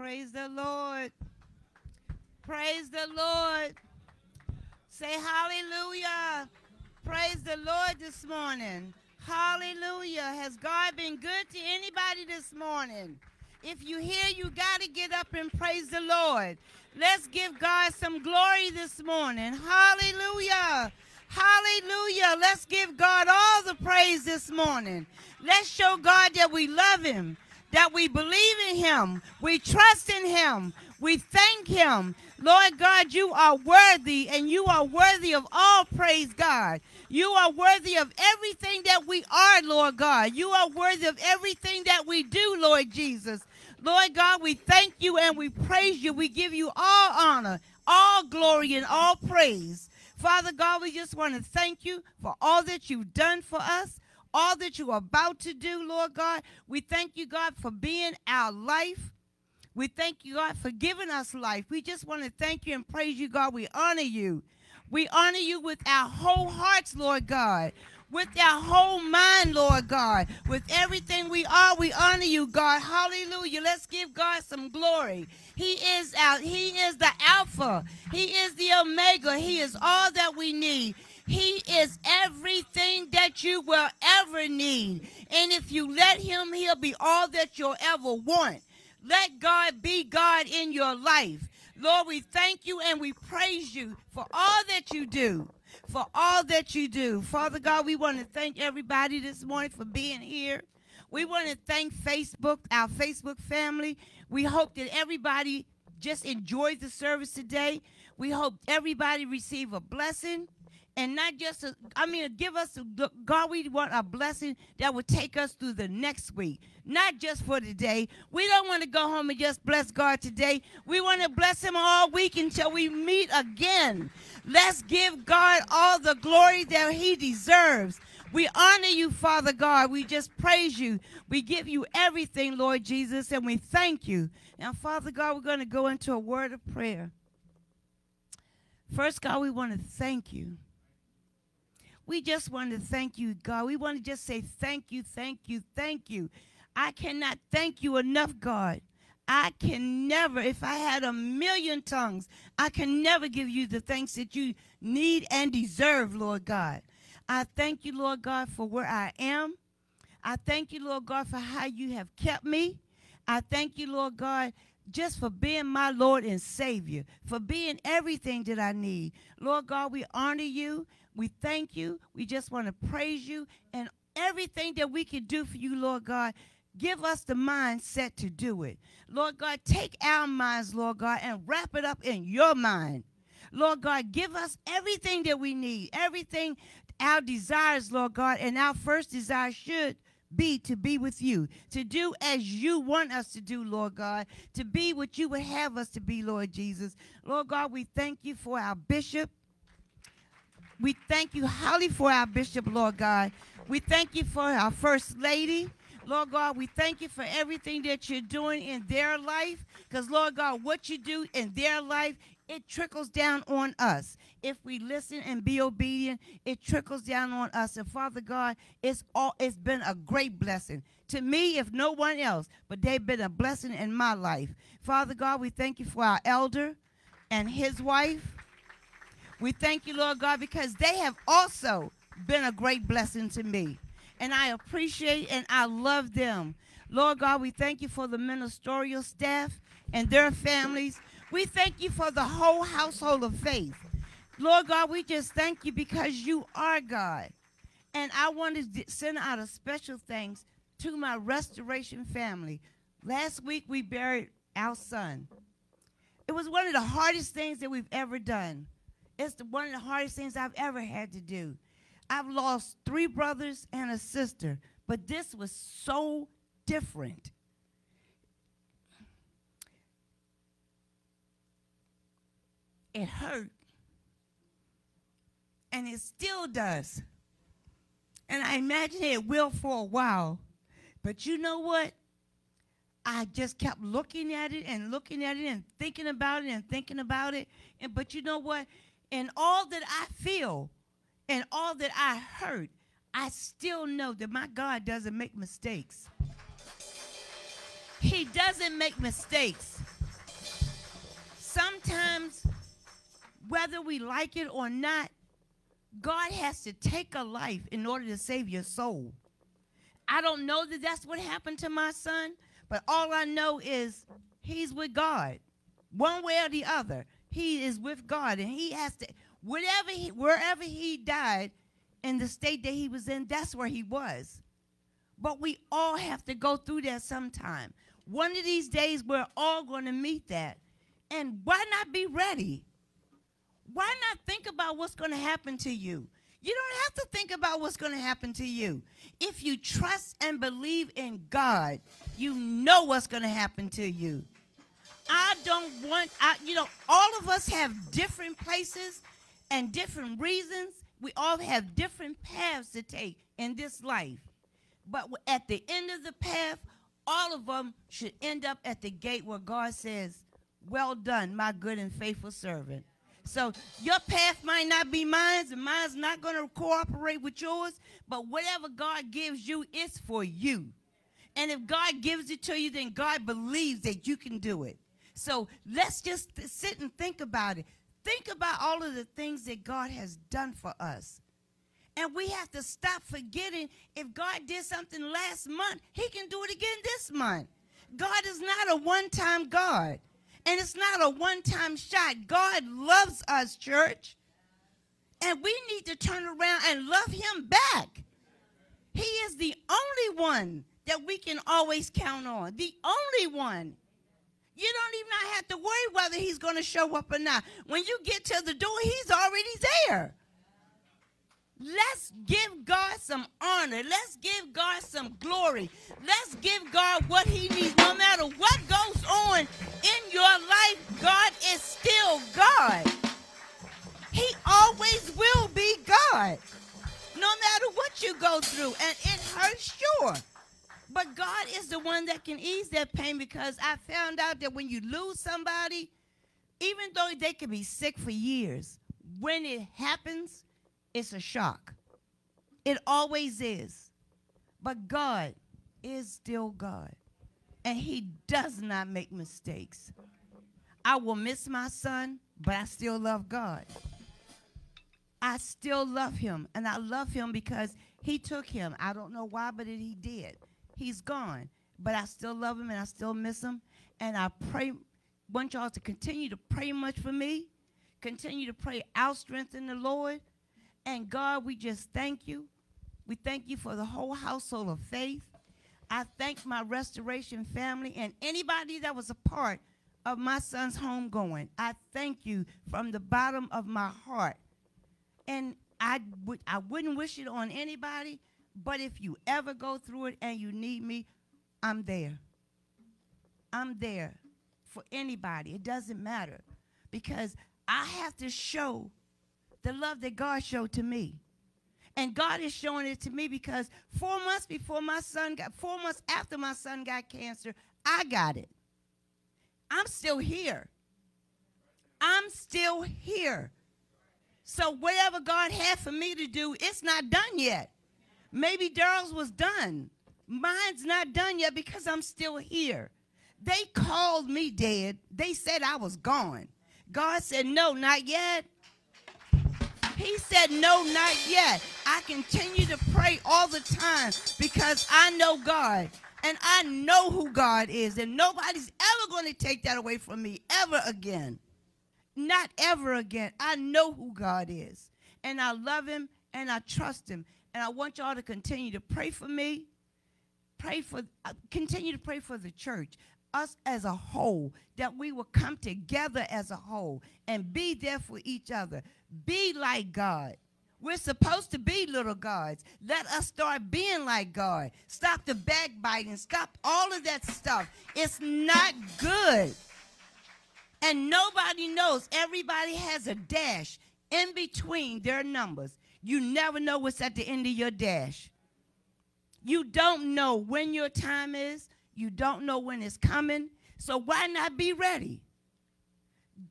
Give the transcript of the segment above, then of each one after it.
Praise the Lord. Praise the Lord. Say hallelujah. Praise the Lord this morning. Hallelujah. Has God been good to anybody this morning? If you hear, you got to get up and praise the Lord. Let's give God some glory this morning. Hallelujah. Hallelujah. Let's give God all the praise this morning. Let's show God that we love him, that we believe in him, we trust in him, we thank him. Lord God, you are worthy and you are worthy of all praise, God. You are worthy of everything that we are, Lord God. You are worthy of everything that we do, Lord Jesus. Lord God, we thank you and we praise you. We give you all honor, all glory, and all praise. Father God, we just want to thank you for all that you've done for us, all that you're about to do, Lord God. We thank you, God, for being our life. We thank you, God, for giving us life. We just want to thank you and praise you, God. We honor you. We honor you with our whole hearts, Lord God with our whole mind, Lord God. With everything we are, we honor you, God. Hallelujah. Let's give God some glory. He is out. He is the Alpha. He is the Omega. He is all that we need. He is everything that you will ever need. And if you let him, he'll be all that you'll ever want. Let God be God in your life. Lord, we thank you and we praise you for all that you do for all that you do. Father God, we want to thank everybody this morning for being here. We want to thank Facebook, our Facebook family. We hope that everybody just enjoyed the service today. We hope everybody receive a blessing and not just, a, I mean, give us, God, we want a blessing that will take us through the next week, not just for today. We don't want to go home and just bless God today. We want to bless Him all week until we meet again. Let's give God all the glory that He deserves. We honor you, Father God. We just praise you. We give you everything, Lord Jesus, and we thank you. Now, Father God, we're going to go into a word of prayer. First, God, we want to thank you. We just want to thank you, God. We want to just say thank you, thank you, thank you. I cannot thank you enough, God. I can never, if I had a million tongues, I can never give you the thanks that you need and deserve, Lord God. I thank you, Lord God, for where I am. I thank you, Lord God, for how you have kept me. I thank you, Lord God, just for being my Lord and Savior, for being everything that I need. Lord God, we honor you. We thank you. We just want to praise you and everything that we can do for you, Lord God. Give us the mindset to do it. Lord God, take our minds, Lord God, and wrap it up in your mind. Lord God, give us everything that we need, everything, our desires, Lord God, and our first desire should be to be with you, to do as you want us to do, Lord God, to be what you would have us to be, Lord Jesus. Lord God, we thank you for our bishop. We thank you highly for our bishop, Lord God. We thank you for our first lady. Lord God, we thank you for everything that you're doing in their life. Because, Lord God, what you do in their life, it trickles down on us. If we listen and be obedient, it trickles down on us. And Father God, it's all it's been a great blessing to me, if no one else, but they've been a blessing in my life. Father God, we thank you for our elder and his wife. We thank you, Lord God, because they have also been a great blessing to me. And I appreciate and I love them. Lord God, we thank you for the ministerial staff and their families. We thank you for the whole household of faith. Lord God, we just thank you because you are God. And I want to send out a special thanks to my restoration family. Last week we buried our son. It was one of the hardest things that we've ever done. It's the, one of the hardest things I've ever had to do. I've lost three brothers and a sister, but this was so different. It hurt. And it still does. And I imagine it will for a while. But you know what? I just kept looking at it and looking at it and thinking about it and thinking about it. And but you know what? And all that I feel and all that I heard, I still know that my God doesn't make mistakes. He doesn't make mistakes. sometimes, whether we like it or not, God has to take a life in order to save your soul. I don't know that that's what happened to my son, but all I know is he's with God. One way or the other, he is with God and he has to whatever he, wherever he died in the state that he was in, that's where he was. But we all have to go through that sometime. One of these days we're all going to meet that. And why not be ready? Why not think about what's going to happen to you? You don't have to think about what's going to happen to you. If you trust and believe in God, you know what's going to happen to you. I don't want, I, you know, all of us have different places and different reasons. We all have different paths to take in this life. But at the end of the path, all of them should end up at the gate where God says, Well done, my good and faithful servant. So your path might not be mine, and mine's not going to cooperate with yours, but whatever God gives you, it's for you. And if God gives it to you, then God believes that you can do it. So let's just sit and think about it. Think about all of the things that God has done for us. And we have to stop forgetting if God did something last month, he can do it again this month. God is not a one-time God. And it's not a one-time shot. God loves us, church. And we need to turn around and love him back. He is the only one that we can always count on. The only one. You don't even have to worry whether he's going to show up or not. When you get to the door, he's already there. Let's give God some honor. Let's give God some glory. Let's give God what he needs. No matter what goes on in your life, God is still God. He always will be God. No matter what you go through. And it hurts, sure. But God is the one that can ease that pain because I found out that when you lose somebody, even though they could be sick for years, when it happens, it's a shock. It always is. But God is still God. And he does not make mistakes. I will miss my son, but I still love God. I still love him. And I love him because he took him. I don't know why, but he did. He's gone. But I still love him and I still miss him. And I pray, want y'all to continue to pray much for me. Continue to pray our strength in the Lord. And God, we just thank you. We thank you for the whole household of faith. I thank my restoration family and anybody that was a part of my son's homegoing. I thank you from the bottom of my heart. And I I wouldn't wish it on anybody, but if you ever go through it and you need me, I'm there. I'm there for anybody. It doesn't matter because I have to show the love that God showed to me. And God is showing it to me because four months before my son got, four months after my son got cancer, I got it. I'm still here. I'm still here. So whatever God had for me to do, it's not done yet. Maybe Daryl's was done. Mine's not done yet because I'm still here. They called me dead. They said I was gone. God said, no, not yet. He said, no, not yet. I continue to pray all the time because I know God and I know who God is and nobody's ever going to take that away from me ever again. Not ever again. I know who God is and I love him and I trust him and I want y'all to continue to pray for me. Pray for, uh, continue to pray for the church, us as a whole, that we will come together as a whole and be there for each other. Be like God. We're supposed to be little gods. Let us start being like God. Stop the backbiting. Stop all of that stuff. It's not good. And nobody knows. Everybody has a dash in between their numbers. You never know what's at the end of your dash. You don't know when your time is. You don't know when it's coming. So why not be ready?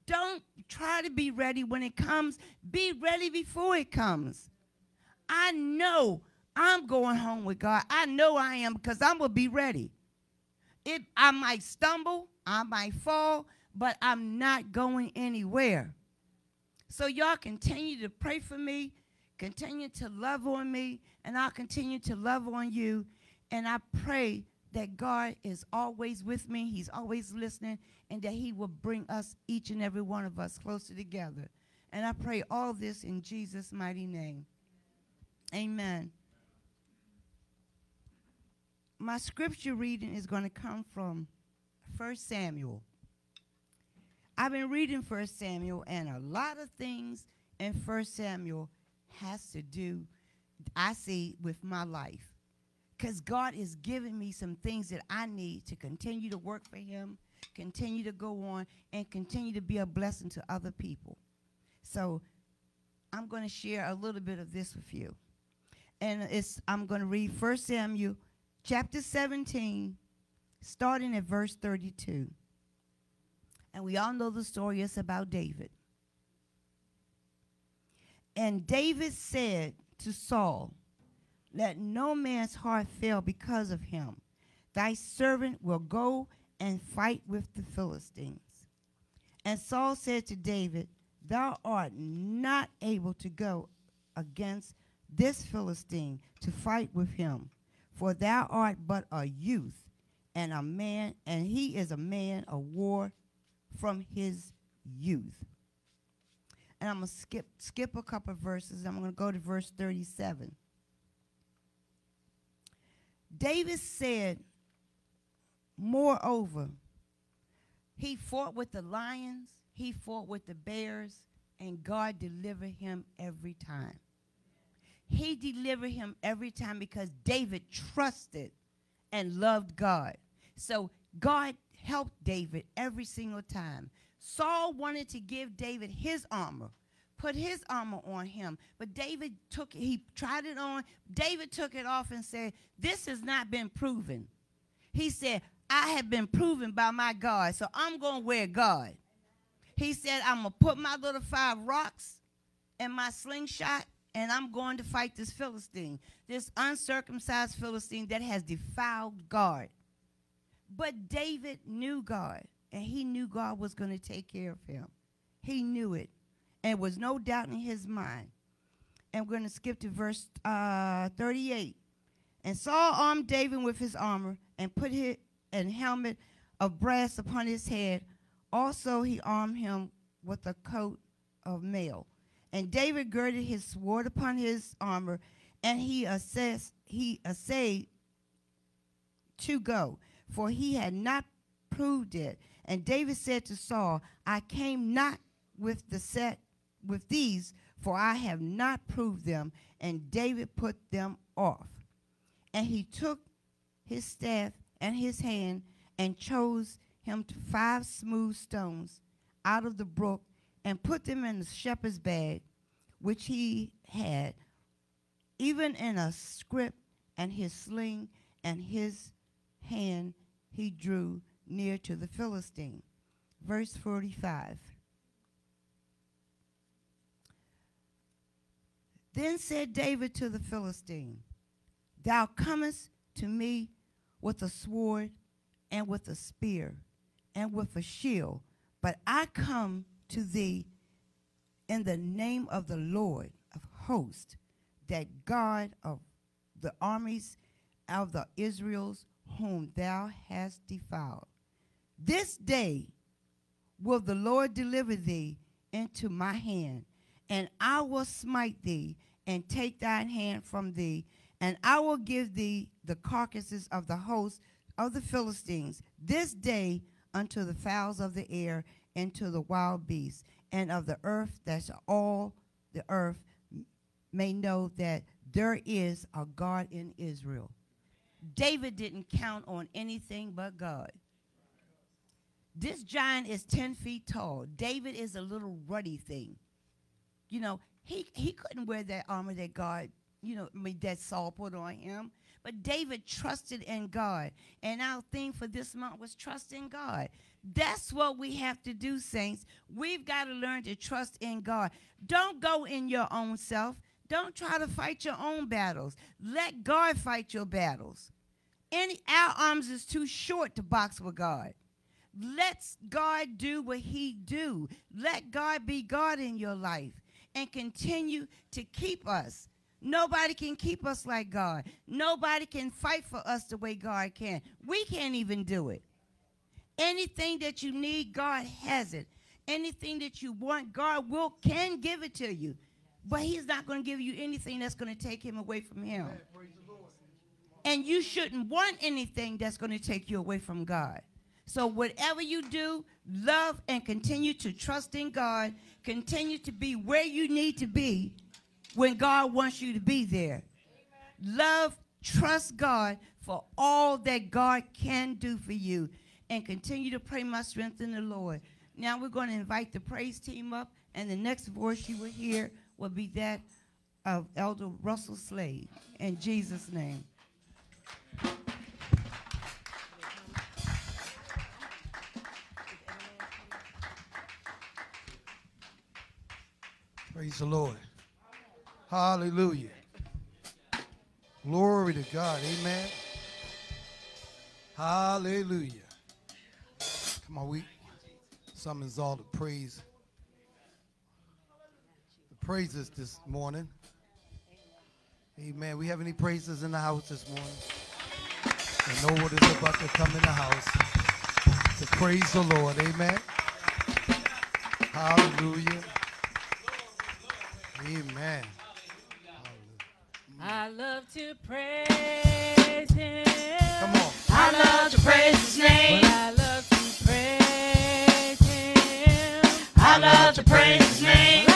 Don't try to be ready when it comes. Be ready before it comes. I know I'm going home with God. I know I am because I'm going to be ready. It, I might stumble, I might fall, but I'm not going anywhere. So y'all continue to pray for me, continue to love on me, and I'll continue to love on you. And I pray that God is always with me, He's always listening, and that He will bring us, each and every one of us, closer together. And I pray all this in Jesus' mighty name. Amen. My scripture reading is going to come from 1 Samuel. I've been reading 1 Samuel, and a lot of things in 1 Samuel has to do, I see, with my life. Because God is giving me some things that I need to continue to work for Him, continue to go on, and continue to be a blessing to other people. So I'm going to share a little bit of this with you. And it's I'm going to read 1 Samuel chapter 17, starting at verse 32. And we all know the story. It's about David. And David said to Saul, Let no man's heart fail because of him. Thy servant will go and fight with the Philistines. And Saul said to David, Thou art not able to go against this Philistine to fight with him, for thou art but a youth and a man, and he is a man of war from his youth. And I'm going to skip, skip a couple of verses. I'm going to go to verse 37. David said, Moreover, he fought with the lions, he fought with the bears, and God delivered him every time. He delivered him every time because David trusted and loved God. So God helped David every single time. Saul wanted to give David his armor, put his armor on him, but David took it, he tried it on. David took it off and said, This has not been proven. He said, I have been proven by my God, so I'm going to wear God. He said, I'm going to put my little five rocks and my slingshot and I'm going to fight this Philistine, this uncircumcised Philistine that has defiled God. But David knew God, and he knew God was going to take care of him. He knew it, and was no doubt in his mind. And we're going to skip to verse uh, 38. And Saul armed David with his armor and put his, an helmet of brass upon his head also, he armed him with a coat of mail. And David girded his sword upon his armor, and he assessed, he essayed to go, for he had not proved it. And David said to Saul, I came not with the set with these, for I have not proved them. And David put them off. And he took his staff and his hand and chose him five smooth stones out of the brook and put them in the shepherd's bag which he had, even in a scrip and his sling and his hand he drew near to the Philistine. Verse 45. Then said David to the Philistine, Thou comest to me with a sword and with a spear and with a shield, but I come to thee in the name of the Lord of hosts, that God of the armies of the Israels whom thou hast defiled. This day will the Lord deliver thee into my hand, and I will smite thee and take thine hand from thee, and I will give thee the carcasses of the host of the Philistines this day unto the fowls of the air and to the wild beasts and of the earth, that all the earth may know that there is a God in Israel. David didn't count on anything but God. This giant is 10 feet tall. David is a little ruddy thing. You know, he, he couldn't wear that armor that God, you know, I mean, that Saul put on him. But David trusted in God. And our theme for this month was trust in God. That's what we have to do, saints. We've got to learn to trust in God. Don't go in your own self. Don't try to fight your own battles. Let God fight your battles. Any our arms is too short to box with God. Let God do what he do. Let God be God in your life and continue to keep us. Nobody can keep us like God. Nobody can fight for us the way God can. We can't even do it. Anything that you need, God has it. Anything that you want, God will can give it to you. But he's not going to give you anything that's going to take him away from him. And you shouldn't want anything that's going to take you away from God. So whatever you do, love and continue to trust in God. Continue to be where you need to be when God wants you to be there. Love, trust God for all that God can do for you. And continue to pray my strength in the Lord. Now we're going to invite the praise team up, and the next voice you will hear will be that of Elder Russell Slade. In Jesus' name. Praise the Lord. Hallelujah. Glory to God. Amen. Hallelujah. Come on, we summons all the praise. The praises this morning. Amen. We have any praises in the house this morning? And know what is about to come in the house. To praise the Lord. Amen. Hallelujah. Amen. I love to praise him. Come on. I love to praise his name. But I love to praise him. I love to praise his name.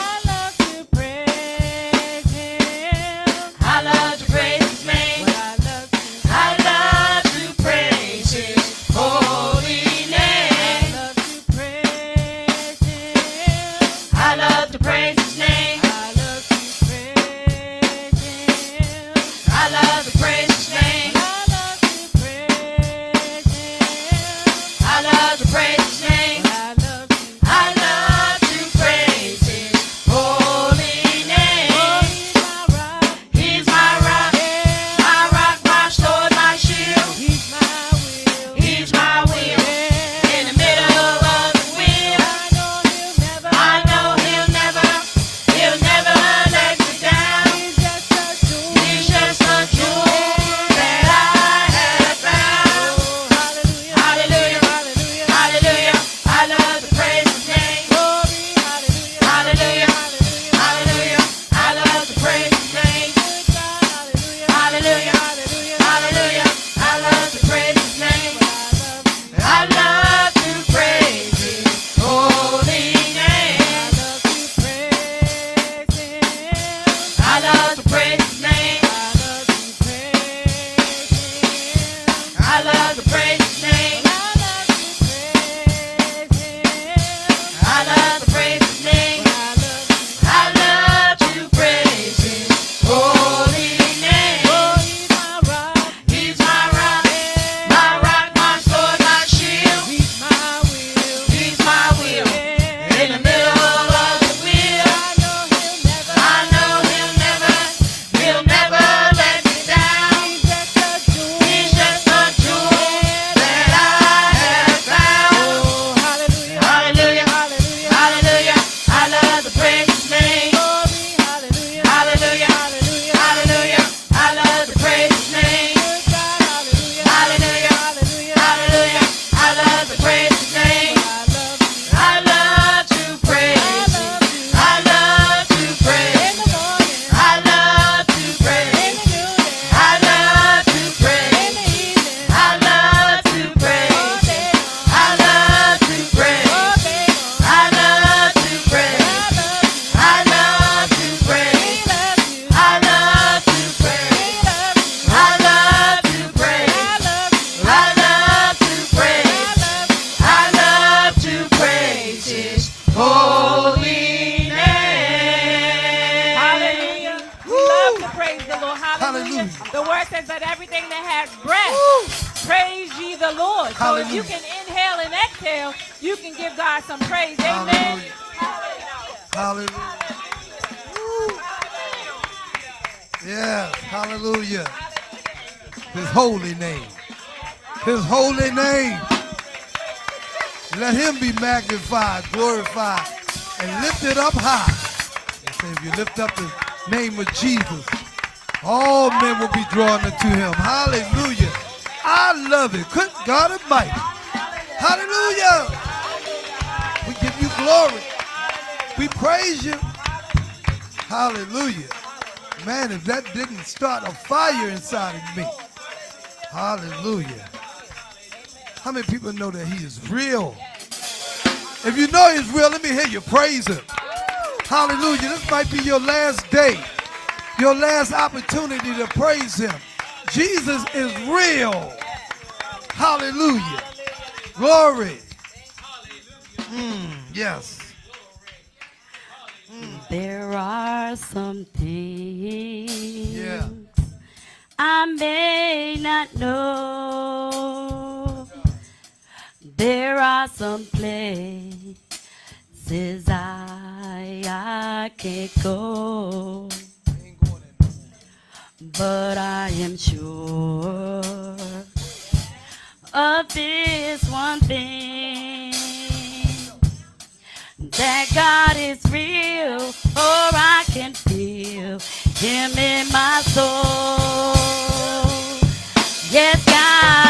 inside of me. Hallelujah. How many people know that he is real? If you know he's real, let me hear you praise him. Hallelujah. This might be your last day, your last opportunity to praise him. Jesus is real. Hallelujah. Glory. Mm, yes. Mm. There are some things. Yeah. I may not know. There are some places I, I can't go. But I am sure of this one thing that God is real, or I can feel him in my soul. Yes, God.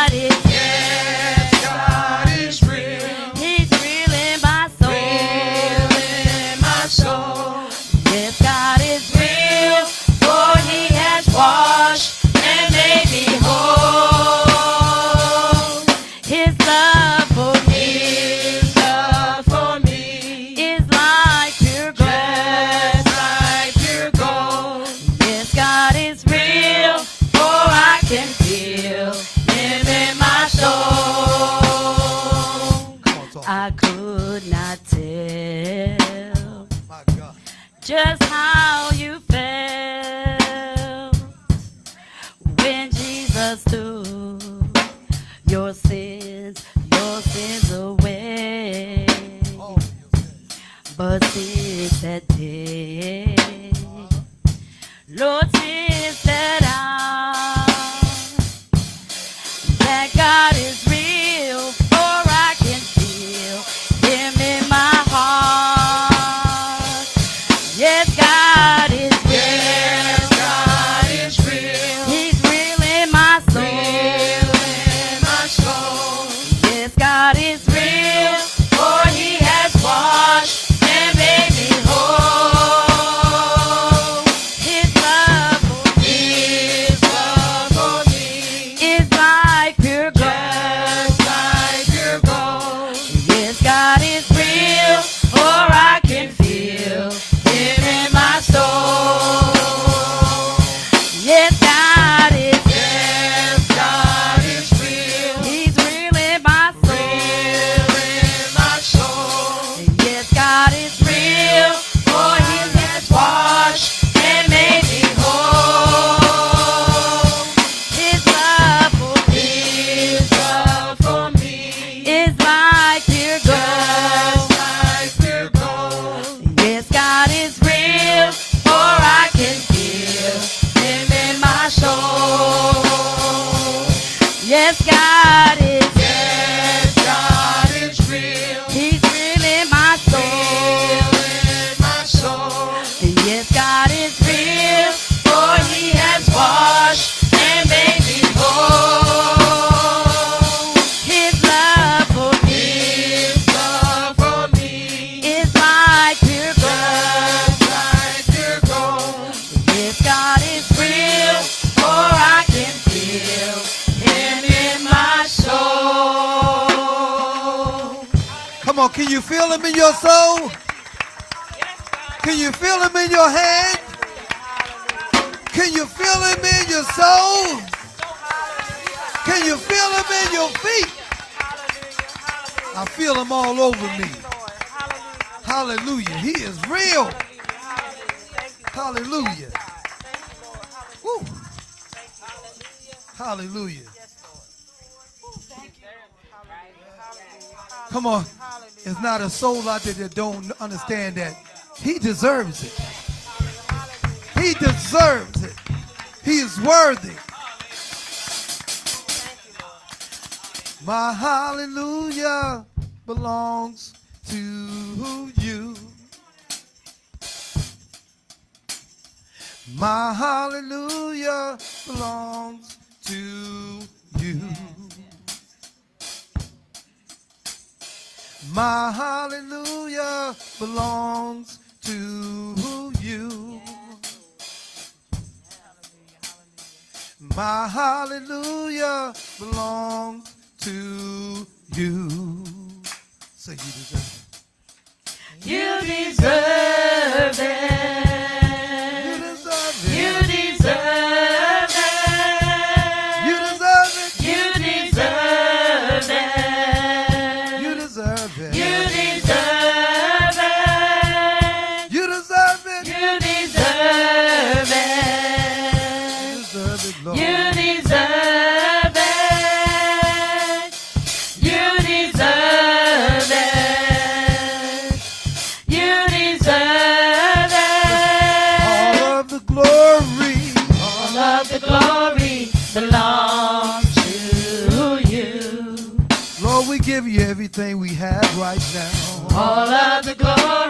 soul out there that don't understand that. He deserves it. He deserves it. He is worthy. My hallelujah belongs to you. My hallelujah belongs to My hallelujah belongs to you. My hallelujah belongs to you. Say so you deserve it. You deserve it. everything we have right now. All of the glory.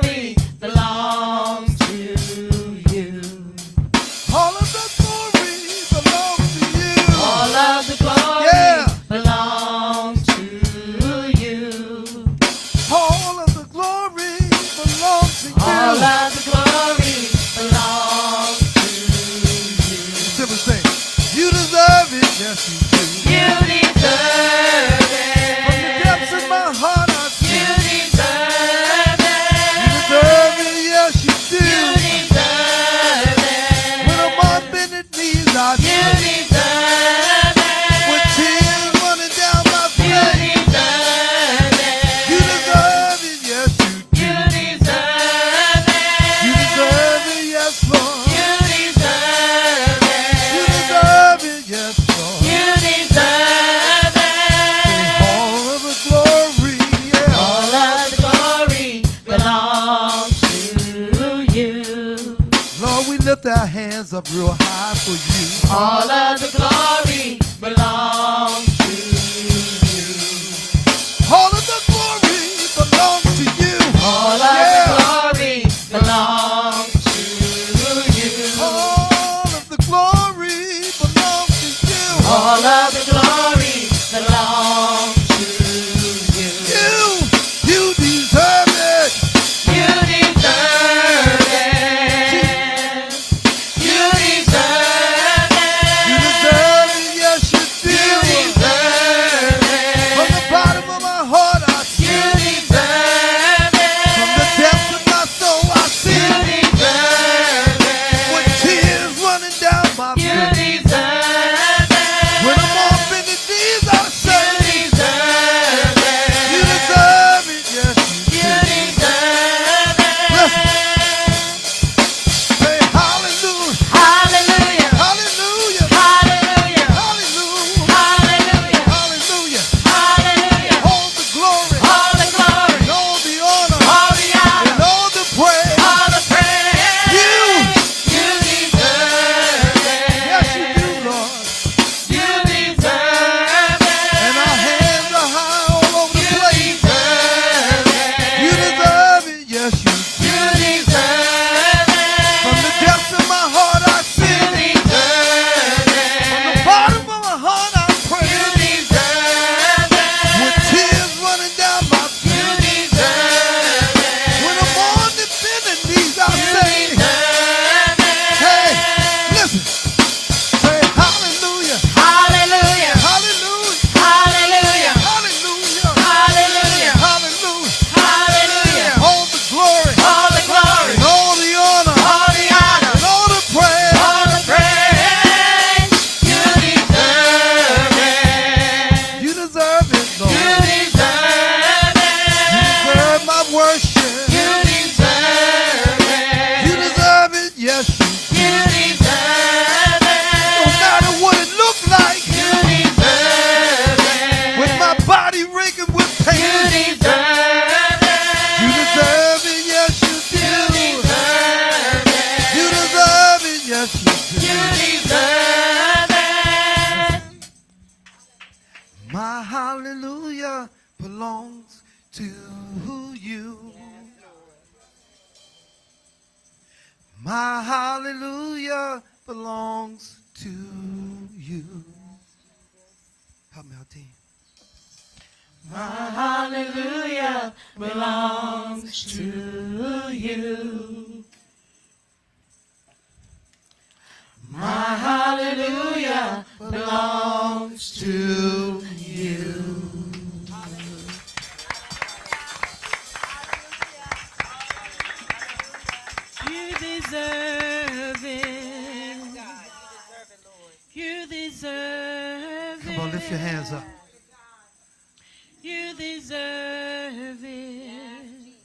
You deserve it.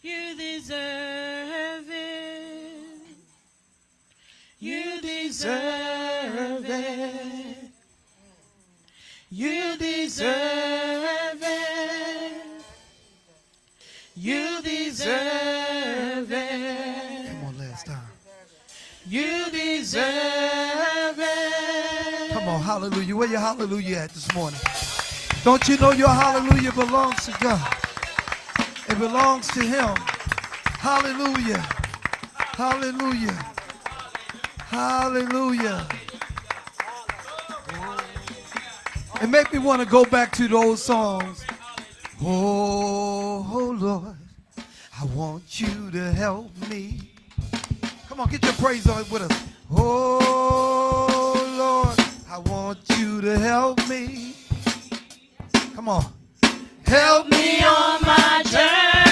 You deserve it. You deserve it. You deserve it. You deserve it. Come on, last time. You deserve it. Come on, hallelujah. Where your hallelujah at this morning? Don't you know your hallelujah belongs to God? It belongs to Him. Hallelujah. Hallelujah. Hallelujah. It make me want to go back to those songs. Oh, oh, Lord, I want you to help me. Come on, get your praise on with us. Oh Lord, I want you to help me. Come on. Help me on my journey.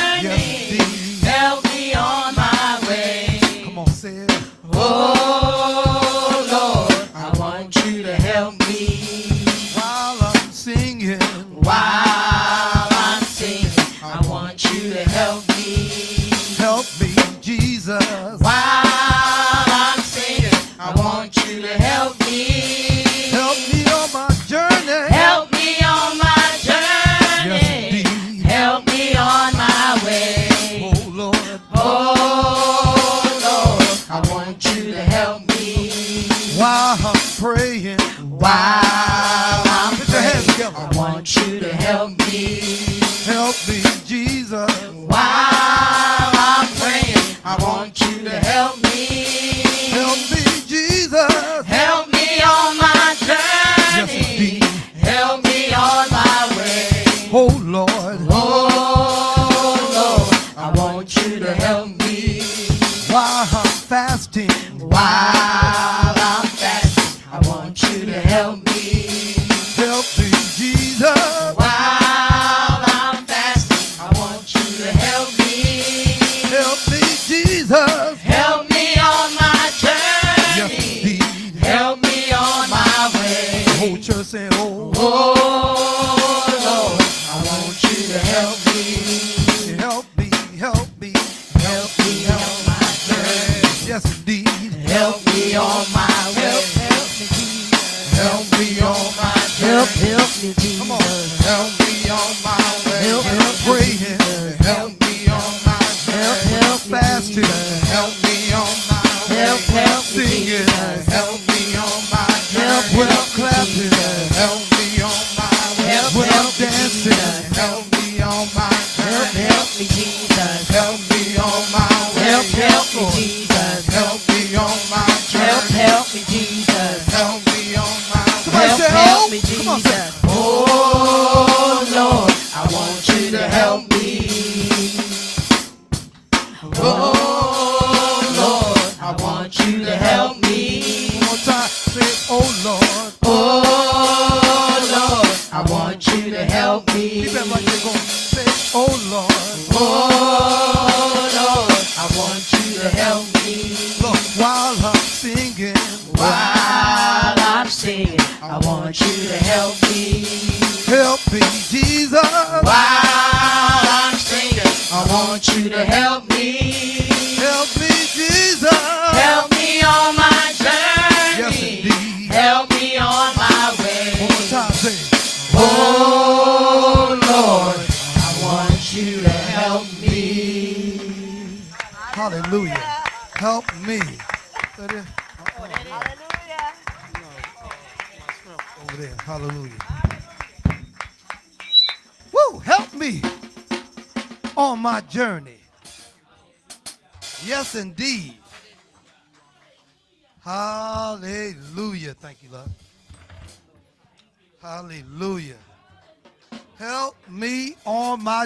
help me on my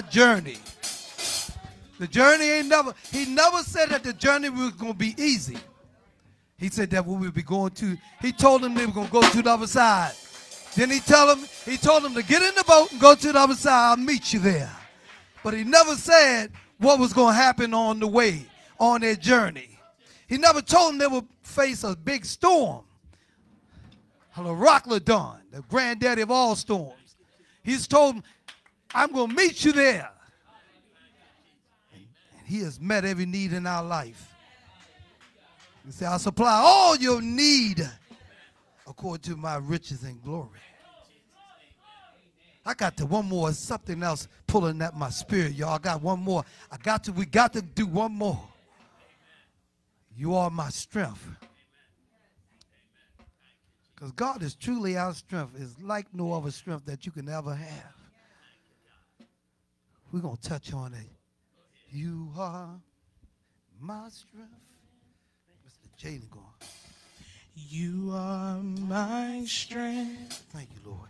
journey. The journey ain't never, he never said that the journey was going to be easy. He said that we would be going to, he told them they were going to go to the other side. Then he told them, he told them to get in the boat and go to the other side. I'll meet you there. But he never said what was going to happen on the way, on their journey. He never told them they would face a big storm. Hello, Euroclydon, the granddaddy of all storms. He's told them, I'm going to meet you there. And he has met every need in our life. He said, I'll supply all your need according to my riches and glory. I got to one more, something else pulling at my spirit, y'all. I got one more. I got to, we got to do one more. You are my strength. Because God is truly our strength. It's like no other strength that you can ever have. We're going to touch on it. You are my strength. Mr. Jalen going. You are my strength, Thank you, Lord.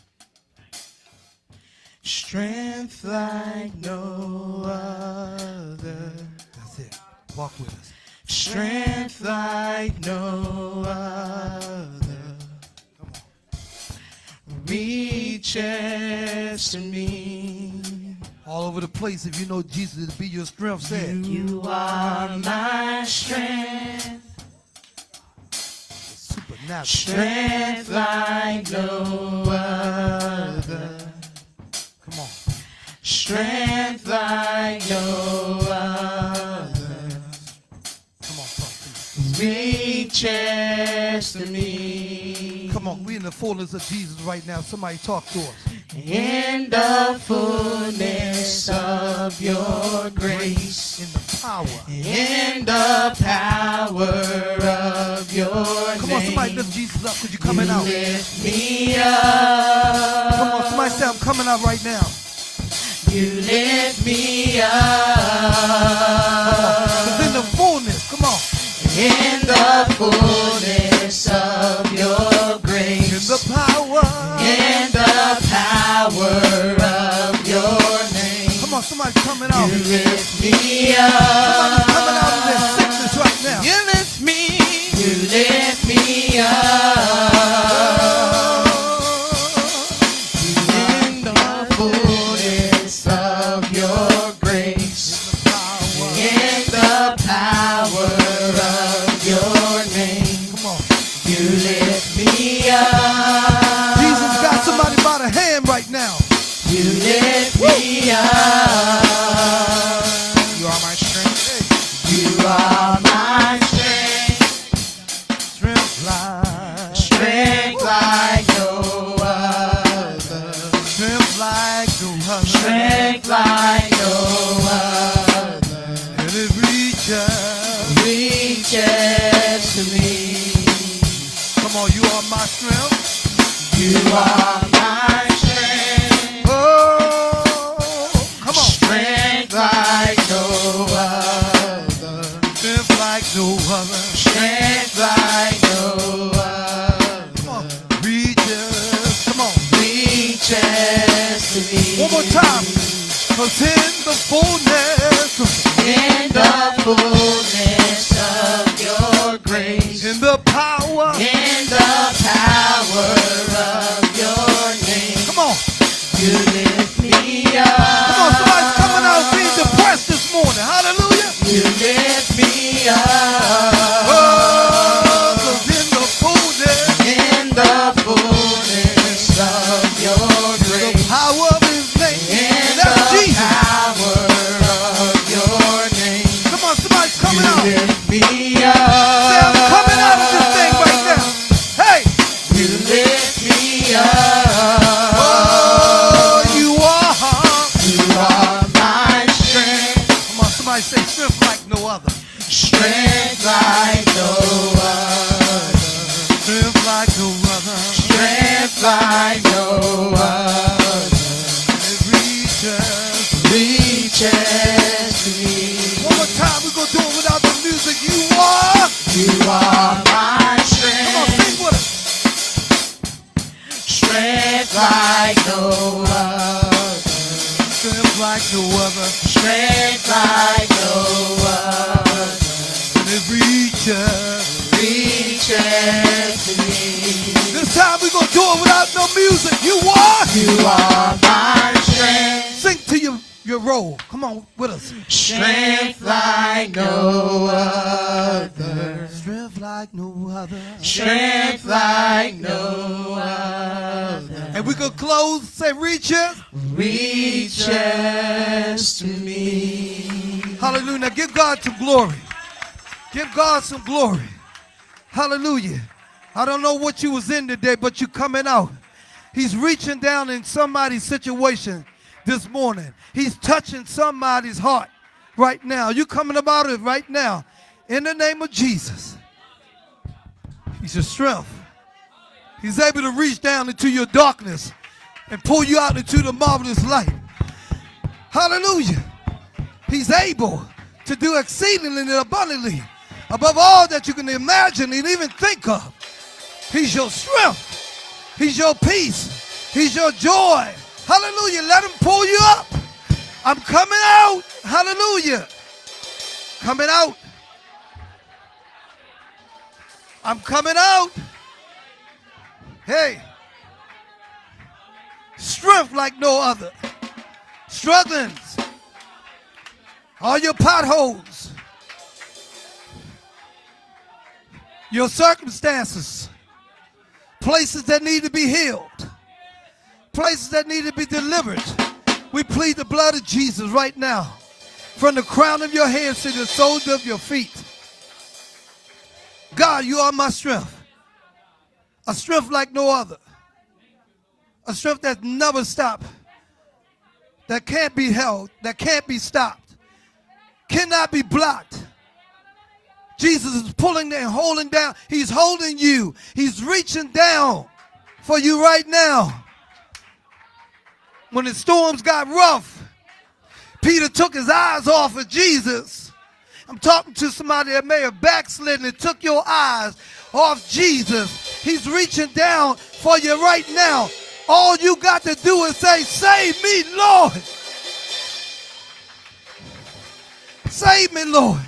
strength like no other, That's it. Walk with us. strength like no other. Come on. Reaches to me. All over the place, if you know Jesus to be your strength, say it. You are my strength, Supernatural. strength like no other, Come on. strength like no other. Come on, talk to me. reaches to me. Come on, we're in the fullness of Jesus right now. Somebody talk to us. In the fullness of your grace, In the power. in the power of your grace. Come on, somebody lift Jesus up because you're coming out. lift me up. Come on, somebody say I'm coming out right now. You lift me It's in the fullness. Come on. In the fullness of your grace. In the power. Power of your name. Come on, somebody's coming out. You lift me Somebody's coming out of their up. sickness right now. You lift me. You lift me up. God some glory. Hallelujah. I don't know what you was in today, but you coming out. He's reaching down in somebody's situation this morning. He's touching somebody's heart right now. You coming about it right now. In the name of Jesus. He's your strength. He's able to reach down into your darkness and pull you out into the marvelous light. Hallelujah. He's able to do exceedingly and abundantly above all that you can imagine and even think of. He's your strength. He's your peace. He's your joy. Hallelujah. Let him pull you up. I'm coming out. Hallelujah. Coming out. I'm coming out. Hey. Strength like no other. Strugglings. All your potholes. Your circumstances. Places that need to be healed. Places that need to be delivered. We plead the blood of Jesus right now. From the crown of your head to the soles of your feet. God, you are my strength. A strength like no other. A strength that never stops. That can't be held. That can't be stopped. Cannot be blocked. Jesus is pulling and holding down. He's holding you. He's reaching down for you right now. When the storms got rough, Peter took his eyes off of Jesus. I'm talking to somebody that may have backslidden and took your eyes off Jesus. He's reaching down for you right now. All you got to do is say, Save me, Lord. Save me, Lord.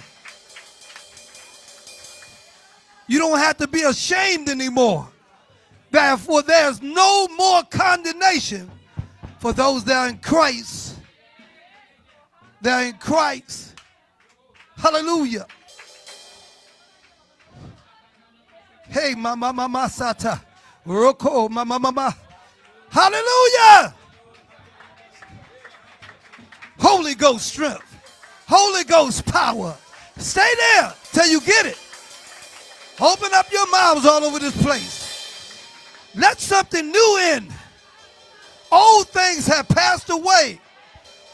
You don't have to be ashamed anymore. Therefore, there's no more condemnation for those that are in Christ. They're in Christ. Hallelujah. Hey, mama, mama, sata. Roko, mama, mama. Hallelujah. Holy Ghost strength. Holy Ghost power. Stay there till you get it. Open up your mouths all over this place. Let something new in. Old things have passed away.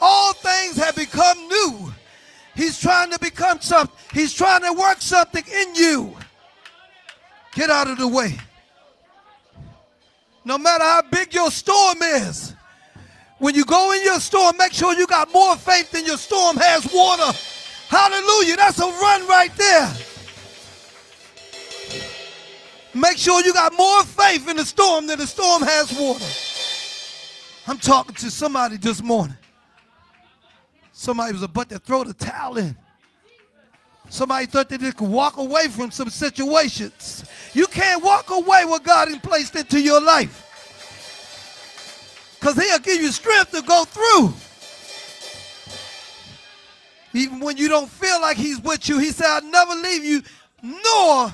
All things have become new. He's trying to become something. He's trying to work something in you. Get out of the way. No matter how big your storm is, when you go in your storm, make sure you got more faith than your storm has water. Hallelujah. That's a run right there. Make sure you got more faith in the storm than the storm has water. I'm talking to somebody this morning. Somebody was about to throw the towel in. Somebody thought that they could walk away from some situations. You can't walk away what God has placed into your life. Because he'll give you strength to go through. Even when you don't feel like he's with you, he said, I'll never leave you, nor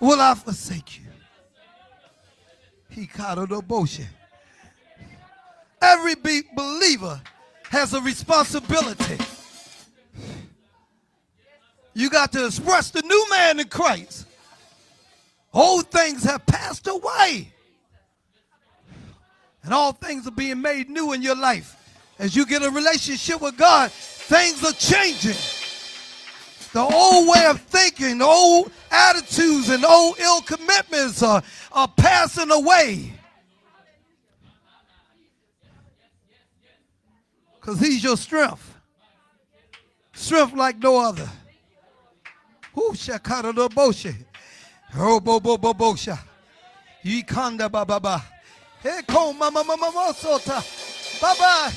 will I forsake you. He caught the bullshit. Every be- believer has a responsibility. You got to express the new man in Christ. Old things have passed away. And all things are being made new in your life. As you get a relationship with God, things are changing. The old way of thinking, the old attitudes, and old ill commitments are, are passing away. Because he's your strength. Strength like no other. Ooh, shakara do boshe. Oh, bo bo bo bosha. Yikanda ba ba ba. Hey, ko mama mama mosota. Bye bye.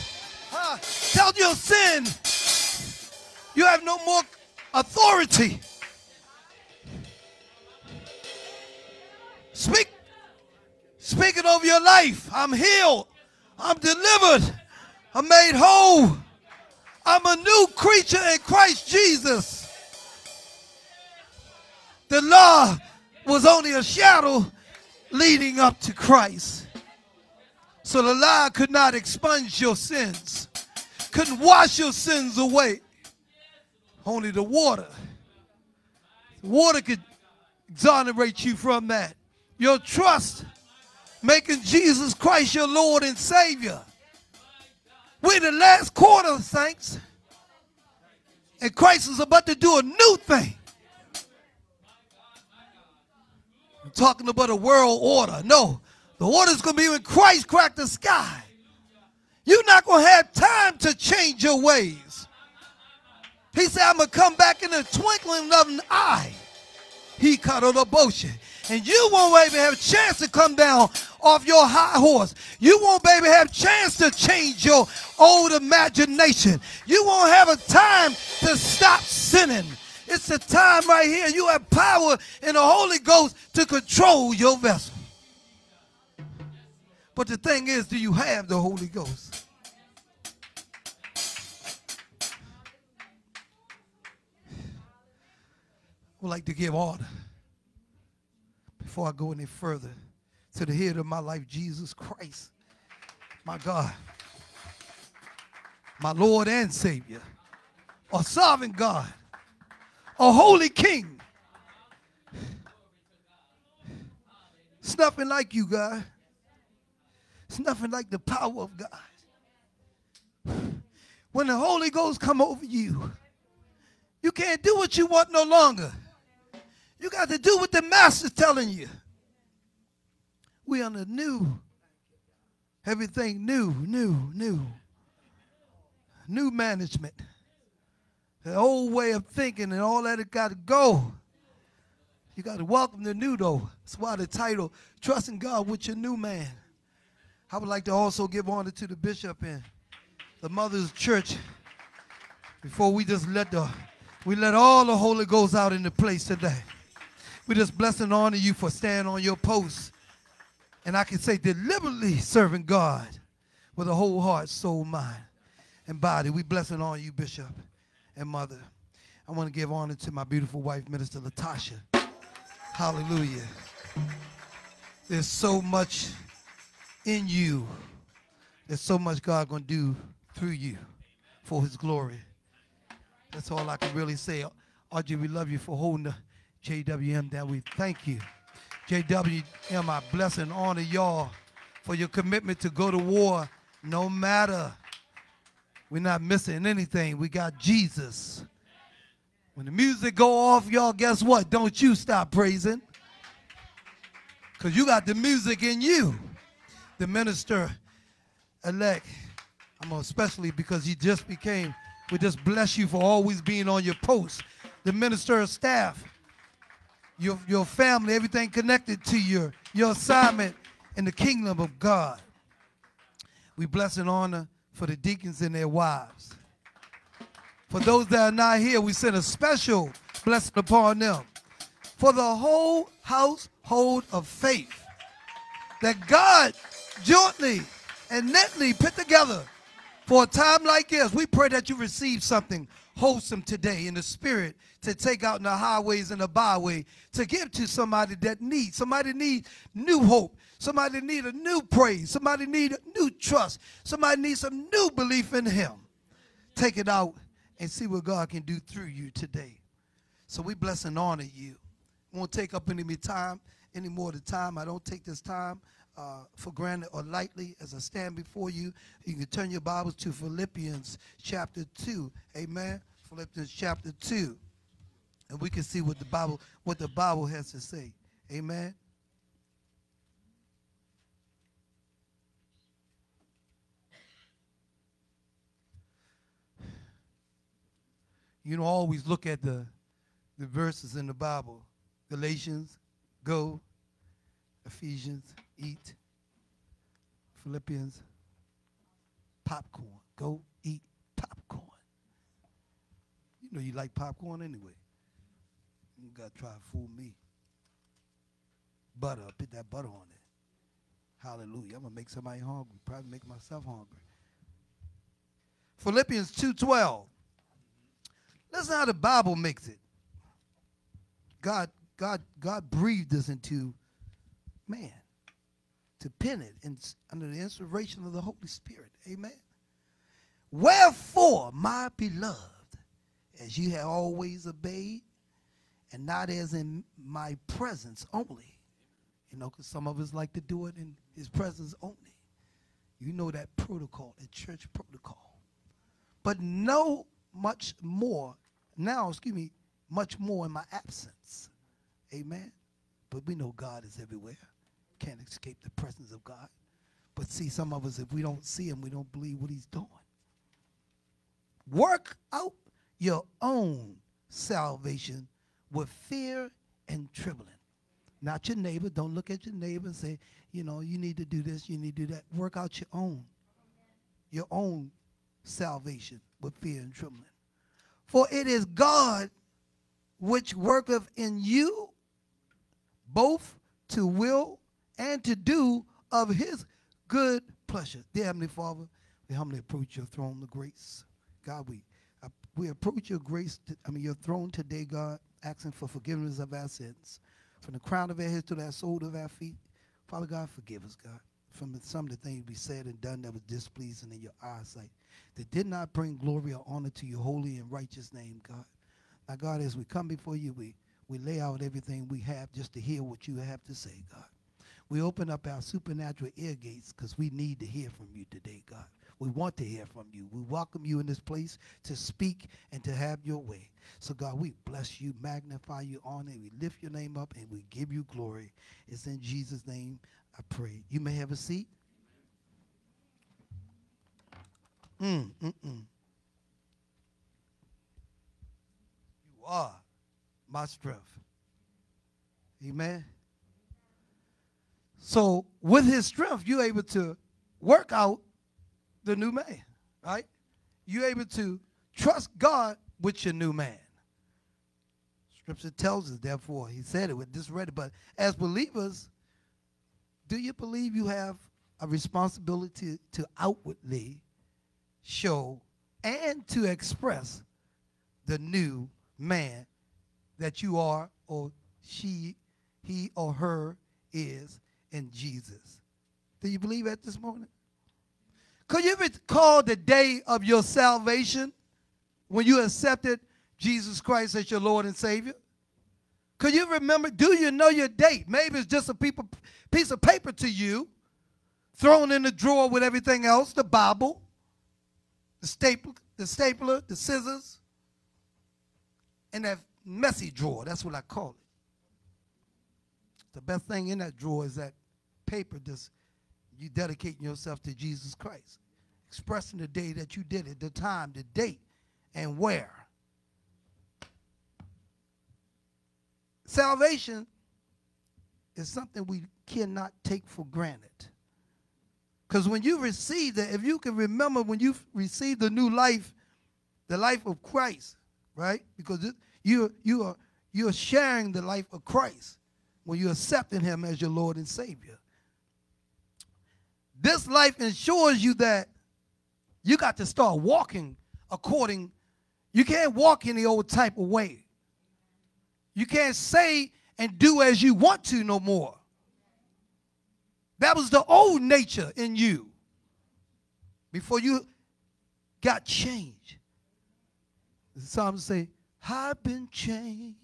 Tell your sin. You have no more authority. Speak. Speak it over your life. I'm healed. I'm delivered. I'm made whole. I'm a new creature in Christ Jesus. The law was only a shadow leading up to Christ. So the law could not expunge your sins, couldn't wash your sins away. Only the water. Water could exonerate you from that. Your trust, making Jesus Christ your Lord and Savior. We're the last quarter, saints. And Christ is about to do a new thing. I'm talking about a world order. No, the order's going to be when Christ cracked the sky. You're not going to have time to change your ways. He said, I'm going to come back in the twinkling of an eye. He cut on the bullshit. And you won't even have a chance to come down off your high horse. You won't, baby, have a chance to change your old imagination. You won't have a time to stop sinning. It's a time right here. You have power in the Holy Ghost to control your vessel. But the thing is, do you have the Holy Ghost? Would like to give order before I go any further to the head of my life, Jesus Christ, my God, my Lord and Savior, a sovereign God, a holy King. It's nothing like you, God. It's nothing like the power of God. When the Holy Ghost come over you, you can't do what you want no longer. You got to do what the master's telling you. We on the new. Everything new, new, new. New management. The old way of thinking and all that it got to go. You got to welcome the new though. That's why the title, Trusting God with Your New Man. I would like to also give honor to the bishop and the mother's church before we just let the we let all the Holy Ghost out in the place today. We just bless and honor you for standing on your post. And I can say deliberately serving God with a whole heart, soul, mind, and body. We bless and honor you, Bishop and Mother. I want to give honor to my beautiful wife, Minister Latasha. Hallelujah. There's so much in you. There's so much God going to do through you for his glory. That's all I can really say. Audrey, we love you for holding the JWM that We thank you. JWM, I bless and honor y'all for your commitment to go to war no matter. We're not missing anything. We got Jesus. When the music go off, y'all, guess what? Don't you stop praising. Because you got the music in you. The minister elect, I'm especially because he just became, we just bless you for always being on your post. The minister of staff, your, your family, everything connected to your, your assignment in the kingdom of God. We bless and honor for the deacons and their wives. For those that are not here, we send a special blessing upon them. For the whole household of faith that God jointly and neatly put together for a time like this, we pray that you receive something wholesome today in the spirit to take out in the highways and the byway to give to somebody that needs. Somebody needs new hope. Somebody need a new praise. Somebody need a new trust. Somebody needs some new belief in him. Take it out and see what God can do through you today. So we bless and honor you. Won't take up any time, any more of the time. I don't take this time uh, for granted or lightly as I stand before you. You can turn your Bibles to Philippians chapter 2. Amen. Philippians chapter 2. And we can see what the Bible what the Bible has to say. Amen. You don't always look at the the verses in the Bible. Galatians, go. Ephesians, eat. Philippians, popcorn. Go eat popcorn. You know you like popcorn anyway. You gotta try to fool me. Butter, put that butter on it. Hallelujah. I'm gonna make somebody hungry. Probably make myself hungry. Philippians 2:12. Listen how the Bible makes it. God, God, God breathed this into man to pen it in, under the inspiration of the Holy Spirit. Amen. Wherefore, my beloved, as you have always obeyed, and not as in my presence only. You know, because some of us like to do it in his presence only. You know that protocol, that church protocol. But no much more, now, excuse me, much more in my absence. Amen. But we know God is everywhere. Can't escape the presence of God. But see, some of us, if we don't see him, we don't believe what he's doing. Work out your own salvation with fear and trembling. Not your neighbor. Don't look at your neighbor and say, you know, you need to do this, you need to do that. Work out your own. Your own salvation with fear and trembling. For it is God which worketh in you both to will and to do of his good pleasure. Dear Heavenly Father, we humbly approach your throne of grace. God, we, uh, we approach your grace, to, I mean, your throne today, God, asking for forgiveness of our sins. From the crown of our heads to the sole of our feet. Father God, forgive us, God, from some of the things we said and done that was displeasing in your eyesight, that did not bring glory or honor to your holy and righteous name, God. Now, God, as we come before you, we, we lay out everything we have just to hear what you have to say, God. We open up our supernatural ear gates because we need to hear from you today, God. We want to hear from you. We welcome you in this place to speak and to have your way. So, God, we bless you, magnify you, honor, we lift your name up, and we give you glory. It's in Jesus' name I pray. You may have a seat. Mm, mm, mm. You are my strength. Amen. So, with his strength, you're able to work out the new man, right? You're able to trust God with your new man. Scripture tells us, therefore, he said it with this ready. But as believers, do you believe you have a responsibility to outwardly show and to express the new man that you are or she, he or her is in Jesus? Do you believe that this morning? Could you recall the day of your salvation when you accepted Jesus Christ as your Lord and Savior? Could you remember? Do you know your date? Maybe it's just a piece of paper to you, thrown in the drawer with everything else the Bible, the, staple, the stapler, the scissors, and that messy drawer. That's what I call it. The best thing in that drawer is that paper just you dedicating yourself to Jesus Christ, expressing the day that you did it, the time, the date, and where. Salvation is something we cannot take for granted. Because when you receive that, if you can remember when you received the new life, the life of Christ, right? Because you, you are, you're sharing the life of Christ when you're accepting him as your Lord and Savior. This life ensures you that you got to start walking according, you can't walk in the old type of way. You can't say and do as you want to no more. That was the old nature in you before you got changed. Psalms say, I've been changed,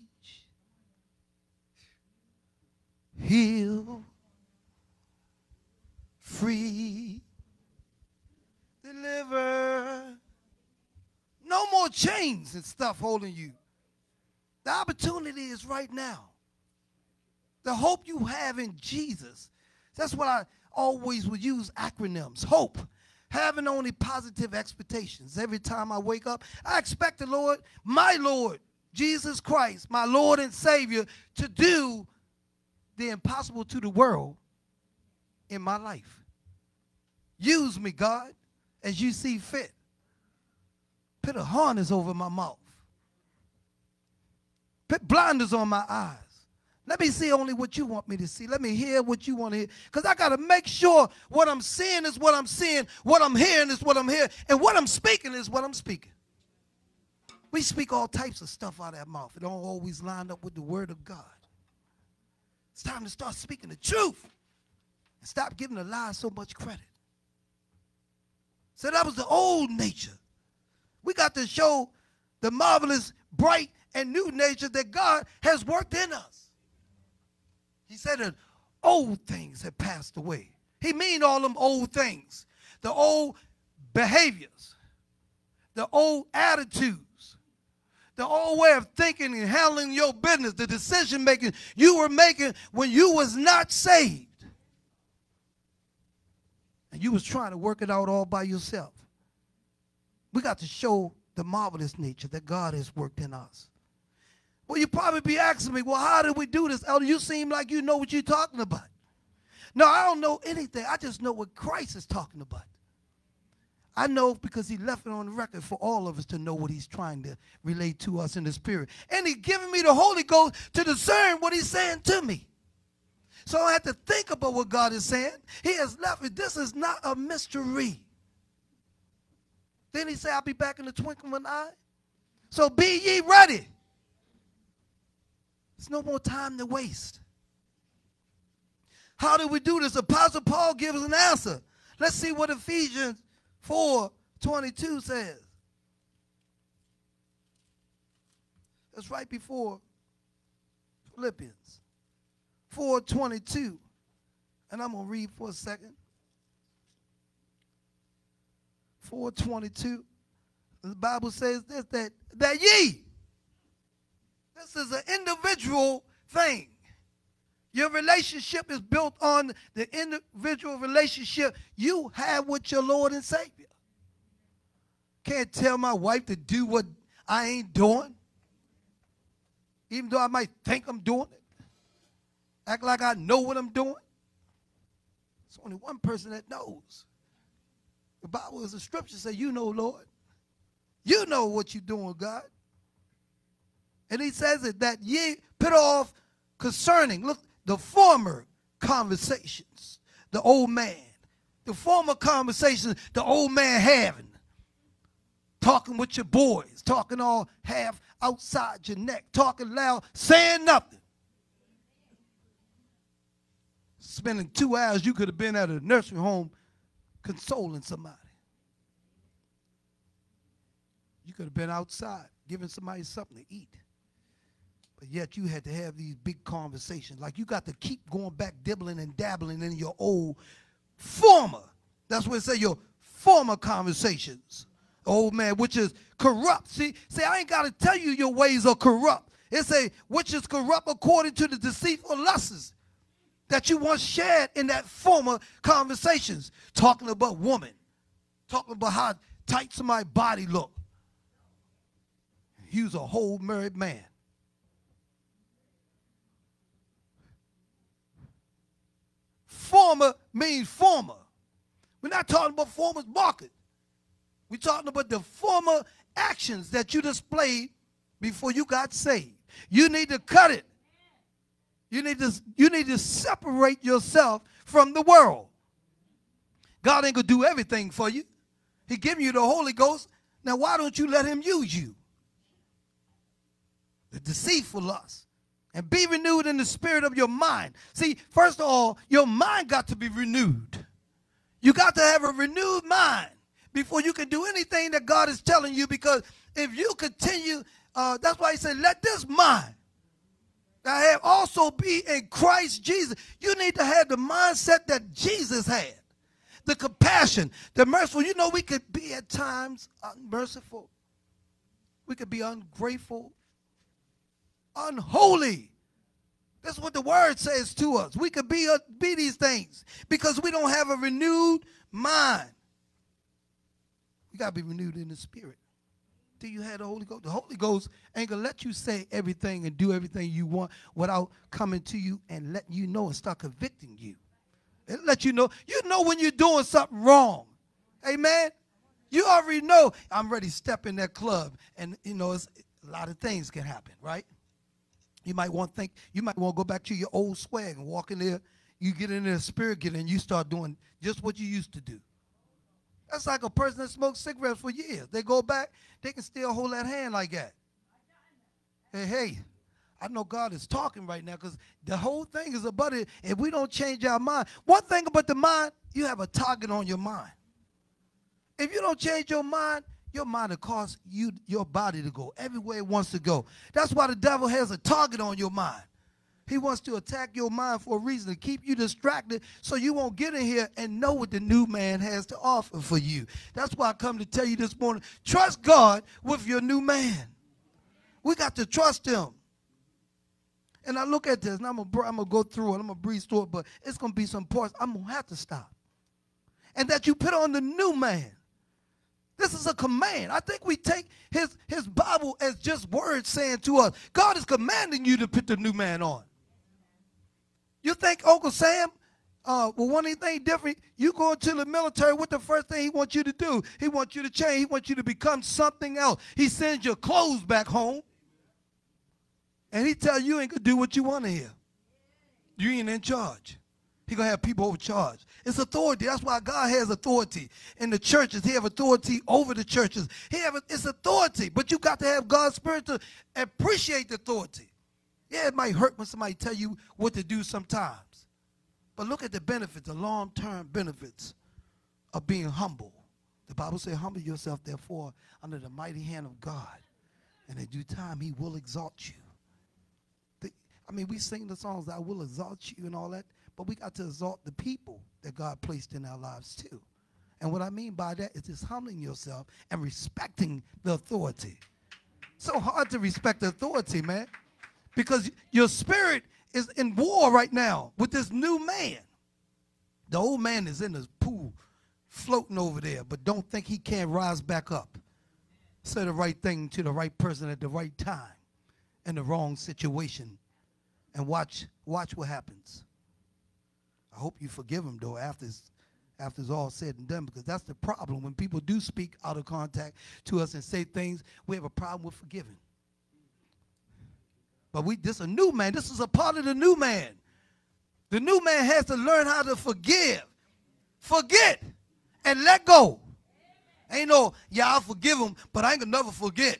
healed, free, deliver. No more chains and stuff holding you. The opportunity is right now. The hope you have in Jesus. That's what I always would use acronyms. Hope. Having only positive expectations. Every time I wake up, I expect the Lord, my Lord, Jesus Christ, my Lord and Savior, to do the impossible to the world in my life. Use me, God, as you see fit. Put a harness over my mouth. Put blinders on my eyes. Let me see only what you want me to see. Let me hear what you want to hear. Because I got to make sure what I'm seeing is what I'm seeing, what I'm hearing is what I'm hearing, and what I'm speaking is what I'm speaking. We speak all types of stuff out of our mouth. It don't always line up with the word of God. It's time to start speaking the truth and stop giving the lies so much credit. So that was the old nature. We got to show the marvelous, bright, and new nature that God has worked in us. He said that old things have passed away. He mean all them old things. The old behaviors, the old attitudes, the old way of thinking and handling your business, the decision making you were making when you was not saved. You was trying to work it out all by yourself. We got to show the marvelous nature that God has worked in us. Well, you probably be asking me, well, how did we do this, Elder? You seem like you know what you're talking about. No, I don't know anything. I just know what Christ is talking about. I know because he left it on the record for all of us to know what he's trying to relate to us in the spirit. And he's giving me the Holy Ghost to discern what he's saying to me. So I have to think about what God is saying. He has left it. This is not a mystery. Then he said, I'll be back in the twinkling of an eye. So be ye ready. There's no more time to waste. How do we do this? Apostle Paul gives an answer. Let's see what Ephesians 4 22 says. That's right before Philippians 4 22. And I'm going to read for a second. 422. The Bible says this that, that ye this is an individual thing. Your relationship is built on the individual relationship you have with your Lord and Savior. Can't tell my wife to do what I ain't doing, even though I might think I'm doing it. Act like I know what I'm doing. It's only one person that knows. The Bible is a scripture say, You know, Lord. You know what you're doing, God. And he says it that ye put off concerning, look, the former conversations, the old man, the former conversations the old man having, talking with your boys, talking all half outside your neck, talking loud, saying nothing. Spending two hours, you could have been at a nursing home consoling somebody. You could have been outside giving somebody something to eat. But yet you had to have these big conversations. Like you got to keep going back, dibbling and dabbling in your old former. That's what it say, your former conversations. Old man, which is corrupt. See, see, I ain't got to tell you your ways are corrupt. It say, which is corrupt according to the deceitful lusts that you once shared in that former conversations. Talking about woman. Talking about how tight somebody's body look. He was a whole married man. Former means former. We're not talking about former's market. We're talking about the former actions that you displayed before you got saved. You need to cut it. You need to, you need to separate yourself from the world. God ain't gonna do everything for you. He giving you the Holy Ghost. Now why don't you let him use you? The deceitful lust and be renewed in the spirit of your mind. See, first of all, your mind got to be renewed. You got to have a renewed mind before you can do anything that God is telling you because if you continue, uh, that's why he said, let this mind that have also be in Christ Jesus. You need to have the mindset that Jesus had. The compassion, the merciful. You know, we could be at times unmerciful. We could be ungrateful unholy. That's what the word says to us. We could be, uh, be these things because we don't have a renewed mind. We got to be renewed in the spirit. Till you have the Holy Ghost. The Holy Ghost ain't gonna let you say everything and do everything you want without coming to you and letting you know and start convicting you. It let you know. You know when you're doing something wrong. Amen. You already know I'm ready to step in that club, and you know it's, a lot of things can happen, right? You might want to think you might want to go back to your old swag and walk in there. You get in there, spirit get in, you start doing just what you used to do. That's like a person that smoked cigarettes for years. They go back, they can still hold that hand like that. Hey, hey, I know God is talking right now because the whole thing is about it. If we don't change our mind, one thing about the mind, you have a target on your mind. If you don't change your mind, your mind will cause you your body to go everywhere it wants to go. That's why the devil has a target on your mind. He wants to attack your mind for a reason to keep you distracted so you won't get in here and know what the new man has to offer for you. That's why I come to tell you this morning trust God with your new man. We got to trust him. And I look at this and I'm gonna go through it. I'm going to breeze through it, but it's going to be some parts I'm going to have to stop. And that you put on the new man. This is a command. I think we take his, his Bible as just words saying to us, God is commanding you to put the new man on. You think Uncle Sam uh, will want anything different? You go into the military, what the first thing he wants you to do? He wants you to change. He wants you to become something else. He sends your clothes back home. And he tell you ain't gonna do what you want to hear. You ain't in charge. He gonna have people over charge. It's authority. That's why God has authority in the churches. He have authority over the churches. He have it's authority, but you got to have God's spirit to appreciate the authority. Yeah, it might hurt when somebody tell you what to do sometimes, but look at the benefits, the long-term benefits of being humble. The Bible says, "Humble yourself, therefore, under the mighty hand of God, and in due time He will exalt you." The, I mean, we sing the songs, "I will exalt you" and all that. But we got to exalt the people that God placed in our lives too. And what I mean by that is just humbling yourself and respecting the authority. So hard to respect authority, man. Because your spirit is in war right now with this new man. The old man is in the pool floating over there, but don't think he can't rise back up. Say the right thing to the right person at the right time in the wrong situation. And watch, watch what happens. I hope you forgive him though after it's, after it's all said and done because that's the problem. When people do speak out of contact to us and say things, we have a problem with forgiving. But we this a new man. This is a part of the new man. The new man has to learn how to forgive, forget, and let go. Ain't no, yeah, I'll forgive him, but I ain't gonna never forget.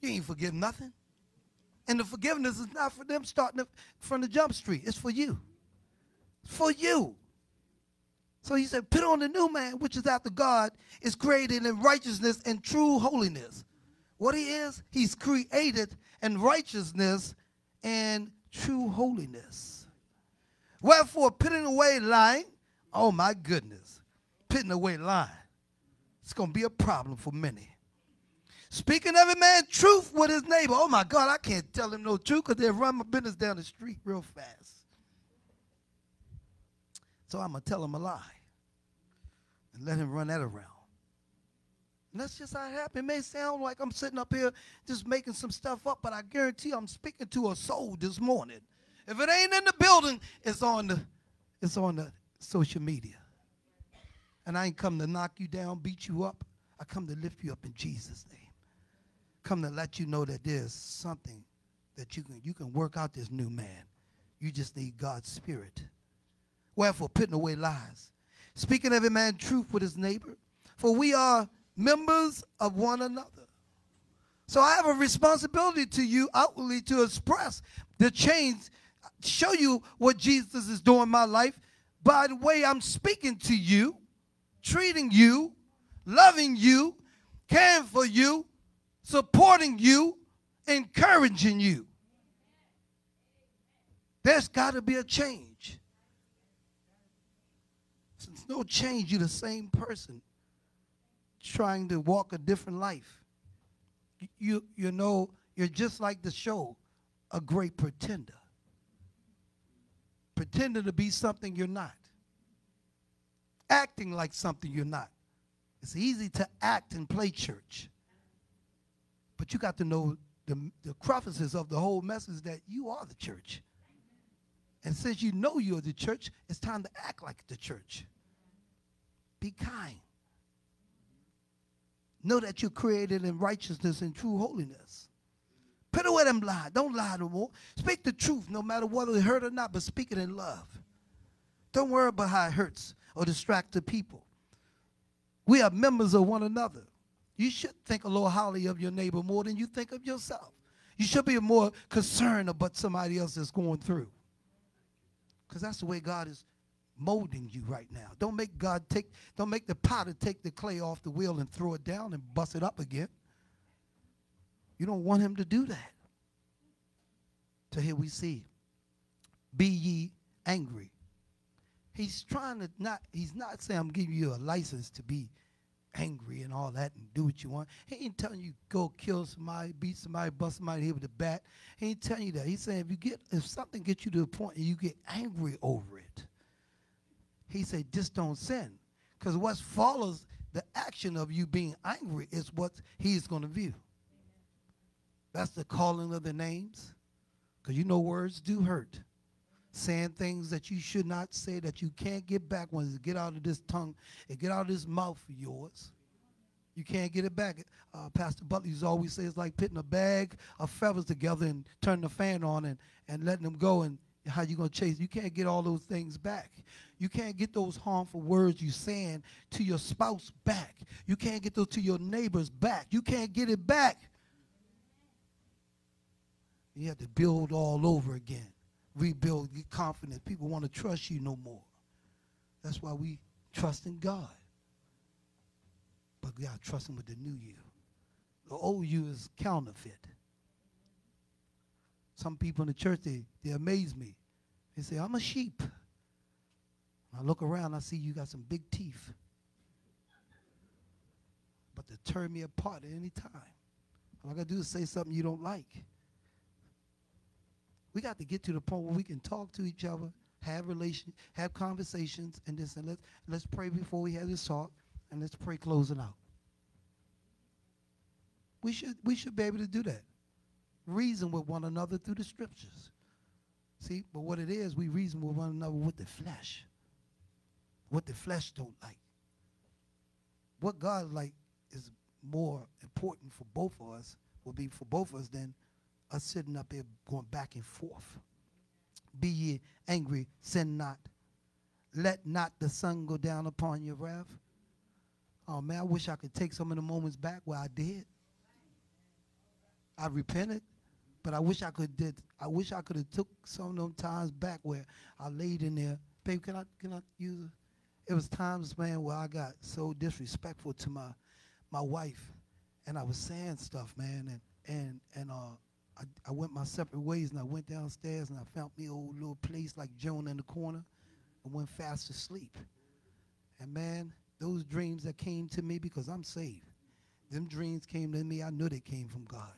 You ain't forgive nothing. And the forgiveness is not for them starting from the jump street. It's for you for you. So he said, put on the new man, which is after God, is created in righteousness and true holiness. What he is, he's created in righteousness and true holiness. Wherefore, putting away lying, oh my goodness, putting away lying, it's going to be a problem for many. Speaking every man truth with his neighbor. Oh my God, I can't tell him no truth because they'll run my business down the street real fast. So I'm going to tell him a lie and let him run that around. That's just how it happened. It may sound like I'm sitting up here just making some stuff up, but I guarantee I'm speaking to a soul this morning. If it ain't in the building, it's on the, it's on the social media. And I ain't come to knock you down, beat you up. I come to lift you up in Jesus' name. Come to let you know that there's something that you can you can work out this new man. You just need God's spirit. Wherefore, putting away lies, speaking every man truth with his neighbor, for we are members of one another. So I have a responsibility to you outwardly to express the change, show you what Jesus is doing in my life by the way I'm speaking to you, treating you, loving you, caring for you, supporting you, encouraging you. There's got to be a change Since no change. You're the same person trying to walk a different life. You, you know, you're just like the show, a great pretender. Pretending to be something you're not. Acting like something you're not. It's easy to act and play church. But you got to know the, the prophecies of the whole message that you are the church. And since you know you're the church, it's time to act like the church. Be kind. Know that you're created in righteousness and true holiness. Put away them lies. Don't lie no more. Speak the truth, no matter whether it hurt or not, but speak it in love. Don't worry about how it hurts or distract the people. We are members of one another. You should think a little highly of your neighbor more than you think of yourself. You should be more concerned about somebody else that's going through. Because that's the way God is molding you right now. Don't make God take, don't make the potter take the clay off the wheel and throw it down and bust it up again. You don't want him to do that. So here we see, be ye angry. He's trying to not, he's not saying I'm giving you a license to be angry and all that and do what you want. He ain't telling you go kill somebody, beat somebody, bust somebody here with a bat. He ain't telling you that. He's saying if you get if something gets you to a point and you get angry over it, he said just don't sin. Because what follows the action of you being angry is what he's going to view. That's the calling of the names. Because you know words do hurt. Saying things that you should not say that you can't get back once it get out of this tongue, and get out of this mouth of yours. You can't get it back. Uh, Pastor Butler used always say it's like putting a bag of feathers together and turning the fan on and, and letting them go and how you going to chase. You can't get all those things back. You can't get those harmful words you saying to your spouse back. You can't get those to your neighbors back. You can't get it back. You have to build all over again. Rebuild, get confidence. People want to trust you no more. That's why we trust in God. But we got to trust him with the new you. The old you is counterfeit. Some people in the church, they, they amaze me. They say, I'm a sheep. I look around, I see you got some big teeth. But to tear me apart at any time. All I got to do is say something you don't like. We got to get to the point where we can talk to each other, have relation, have conversations, and this and let's let's pray before we have this talk, and let's pray closing out. We should we should be able to do that. Reason with one another through the scriptures. See, but what it is, we reason with one another with the flesh. What the flesh don't like. What God like is more important for both of us, will be for both of us than us sitting up here going back and forth. Be ye angry, sin not. Let not the sun go down upon your wrath. Oh man, I wish I could take some of the moments back where I did. I repented, but I wish I could did. I wish I could have took some of them times back where I laid in there. Babe, can I can I use it? It was times, man, where I got so disrespectful to my my wife, and I was saying stuff, man, and and and uh, I, I went my separate ways, and I went downstairs, and I found me old little place like Jonah in the corner, and went fast asleep. And man, those dreams that came to me because I'm saved, them dreams came to me. I knew they came from God.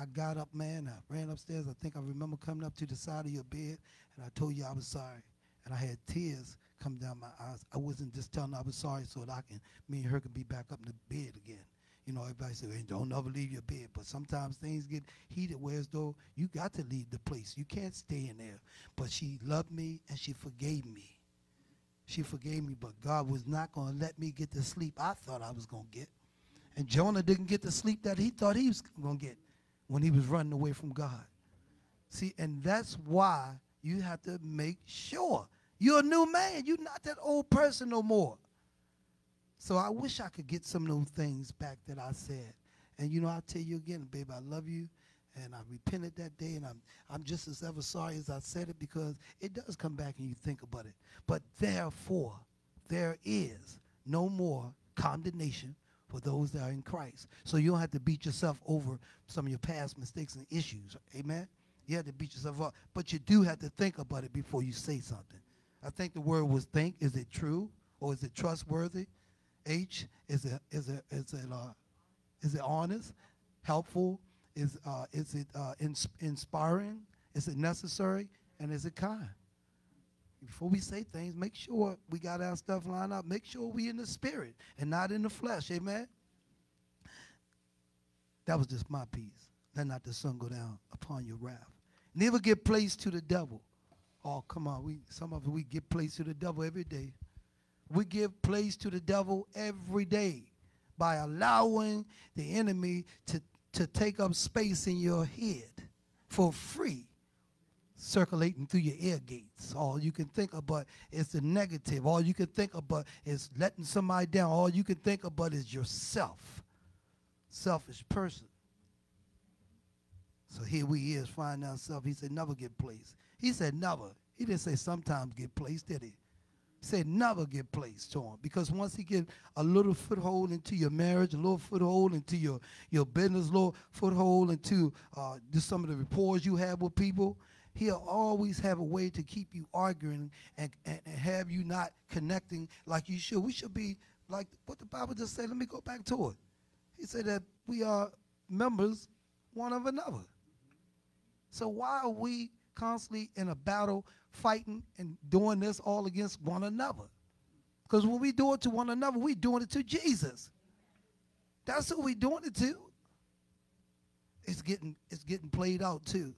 I got up, man. I ran upstairs. I think I remember coming up to the side of your bed, and I told you I was sorry, and I had tears come down my eyes. I wasn't just telling I was sorry so that I can, me and her could be back up in the bed again. You know, everybody say, hey, don't ever leave your bed. But sometimes things get heated where though you got to leave the place. You can't stay in there. But she loved me and she forgave me. She forgave me, but God was not going to let me get the sleep I thought I was going to get. And Jonah didn't get the sleep that he thought he was going to get when he was running away from God. See, and that's why you have to make sure you're a new man. You're not that old person no more. So I wish I could get some of those things back that I said. And you know, I'll tell you again, baby, I love you. And I repented that day, and I'm, I'm just as ever sorry as I said it because it does come back and you think about it. But therefore, there is no more condemnation for those that are in Christ. So you don't have to beat yourself over some of your past mistakes and issues. Amen? You have to beat yourself up. But you do have to think about it before you say something. I think the word was think. Is it true or is it trustworthy? H is it is it is it uh, is it honest, helpful? Is uh, is it uh, ins- inspiring? Is it necessary? And is it kind? Before we say things, make sure we got our stuff lined up. Make sure we in the spirit and not in the flesh. Amen. That was just my piece. Let not the sun go down upon your wrath. Never give place to the devil. Oh, come on. We some of us we give place to the devil every day. We give place to the devil every day by allowing the enemy to, to take up space in your head for free, circulating through your ear gates. All you can think about is the negative. All you can think about is letting somebody down. All you can think about is yourself. Selfish person. So here we is finding ourselves. He said, never get placed. He said, never. He didn't say sometimes get placed, did he? He said never get placed to him. Because once he get a little foothold into your marriage, a little foothold into your, your business, a little foothold into uh, just some of the reports you have with people, he'll always have a way to keep you arguing and, and, and have you not connecting like you should. We should be like what the Bible just said. Let me go back to it. He said that we are members one of another. So why are we constantly in a battle, fighting and doing this all against one another? Because when we do it to one another, we're doing it to Jesus. That's who we're doing it to. It's getting it's getting played out too.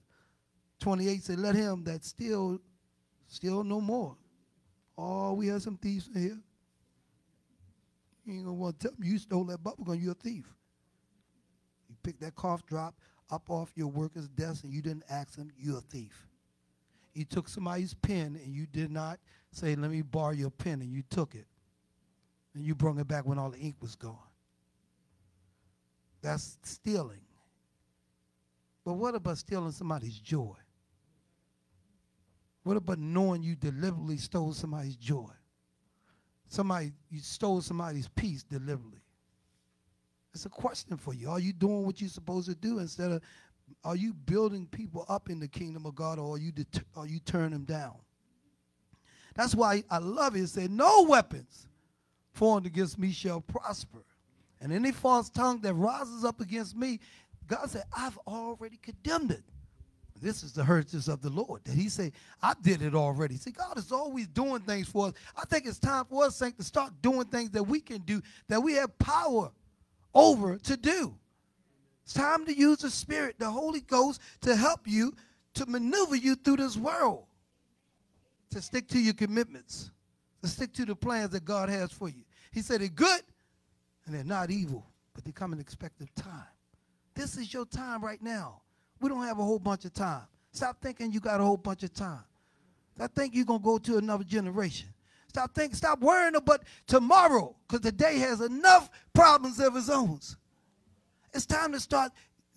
28 said, Let him that steal, steal no more. Oh, we have some thieves in here. You ain't gonna want to tell me you stole that bubble gum, you're a thief. You picked that cough drop up off your worker's desk and you didn't ask him, you're a thief. You took somebody's pen and you did not say, Let me borrow your pen, and you took it. And you brought it back when all the ink was gone. That's stealing. But what about stealing somebody's joy? What about knowing you deliberately stole somebody's joy? Somebody, you stole somebody's peace deliberately. It's a question for you. Are you doing what you're supposed to do instead of, are you building people up in the kingdom of God or are you, det- are you turn them down? That's why I love it. It said, no weapons formed against me shall prosper. And any false tongue that rises up against me, God said, I've already condemned it. This is the heritage of the Lord. That He said, I did it already. See, God is always doing things for us. I think it's time for us, Saint, to start doing things that we can do, that we have power over to do. It's time to use the Spirit, the Holy Ghost, to help you to maneuver you through this world, to stick to your commitments, to stick to the plans that God has for you. He said they're good and they're not evil, but they come in expected time. This is your time right now. We don't have a whole bunch of time. Stop thinking you got a whole bunch of time. Stop thinking you're going to go to another generation. Stop thinking, stop worrying about tomorrow because the day has enough problems of its own. It's time to start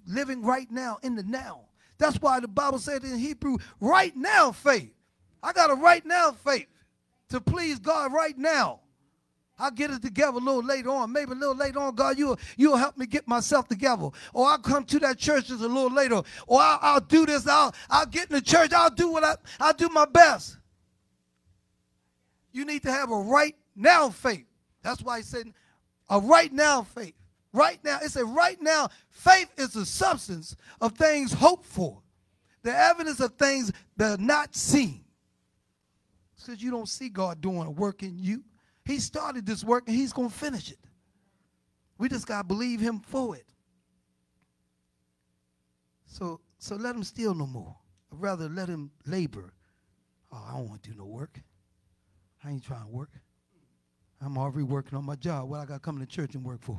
living right now in the now. That's why the Bible said in Hebrew, right now faith. I got a right now faith to please God right now. I'll get it together a little later on. Maybe a little later on, God, you'll, you'll help me get myself together. Or I'll come to that church just a little later. Or I'll, I'll do this. I'll, I'll get in the church. I'll do what I, I'll do my best. You need to have a right now faith. That's why he said a right now faith. Right now, it's a right now. Faith is the substance of things hoped for, the evidence of things that are not seen. Because you don't see God doing a work in you. He started this work and he's going to finish it. We just got to believe him for it. So, so let him steal no more. I'd rather let him labor. Oh, I don't want to do no work. I ain't trying to work. I'm already working on my job. What I got come to church and work for?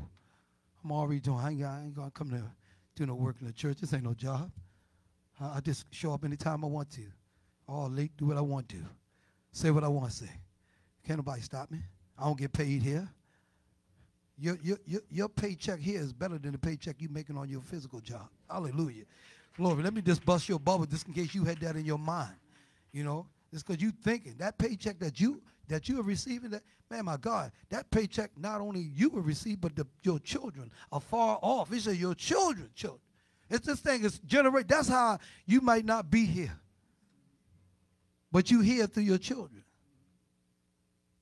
I'm already doing. I ain't, ain't going to come to do no work in the church. This ain't no job. I, I just show up anytime I want to. All late, do what I want to. Say what I want to say. Can't nobody stop me. I don't get paid here. Your, your, your, your paycheck here is better than the paycheck you're making on your physical job. Hallelujah. Glory. Let me just bust your bubble just in case you had that in your mind. You know, it's because you thinking that paycheck that you that you are receiving, that man, my God, that paycheck not only you will receive, but the, your children are far off. It's your children, children. It's this thing is generate. That's how you might not be here, but you here through your children.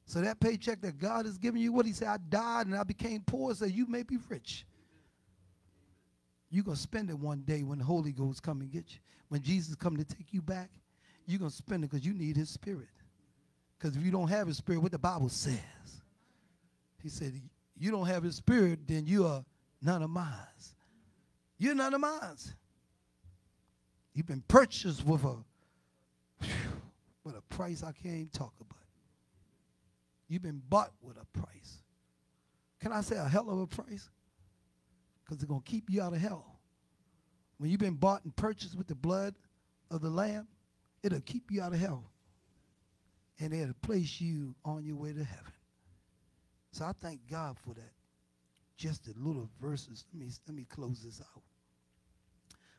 So that paycheck that God has given you, what he said, I died and I became poor, so you may be rich. You're going to spend it one day when the Holy Ghost come and get you. When Jesus come to take you back, you're going to spend it because you need his spirit. Because if you don't have his spirit, what the Bible says, he said, you don't have his spirit, then you are none of mine. You're none of mine. You've been purchased with a with a price I can't even talk about. You've been bought with a price. Can I say a hell of a price? Because it's going to keep you out of hell. When you've been bought and purchased with the blood of the Lamb, it'll keep you out of hell. And it'll place you on your way to heaven. So I thank God for that. Just the little verses. Let me, let me close this out.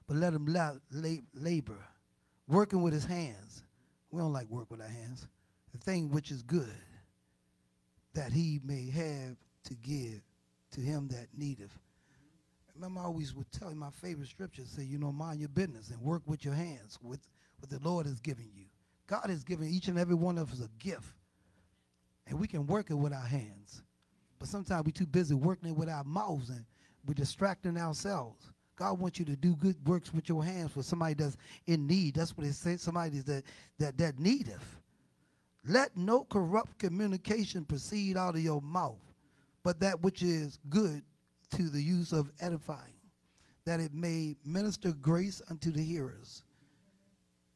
But let him la- la- labor, working with his hands. We don't like work with our hands. The thing which is good, that he may have to give to him that needeth. Remember, I always would tell you my favorite scripture say, you know, mind your business and work with your hands, with what the Lord has given you. God has given each and every one of us a gift, and we can work it with our hands. But sometimes we're too busy working it with our mouths and we're distracting ourselves. God wants you to do good works with your hands for somebody that's in need. That's what it says. Somebody that that that needeth. Let no corrupt communication proceed out of your mouth, but that which is good to the use of edifying, that it may minister grace unto the hearers.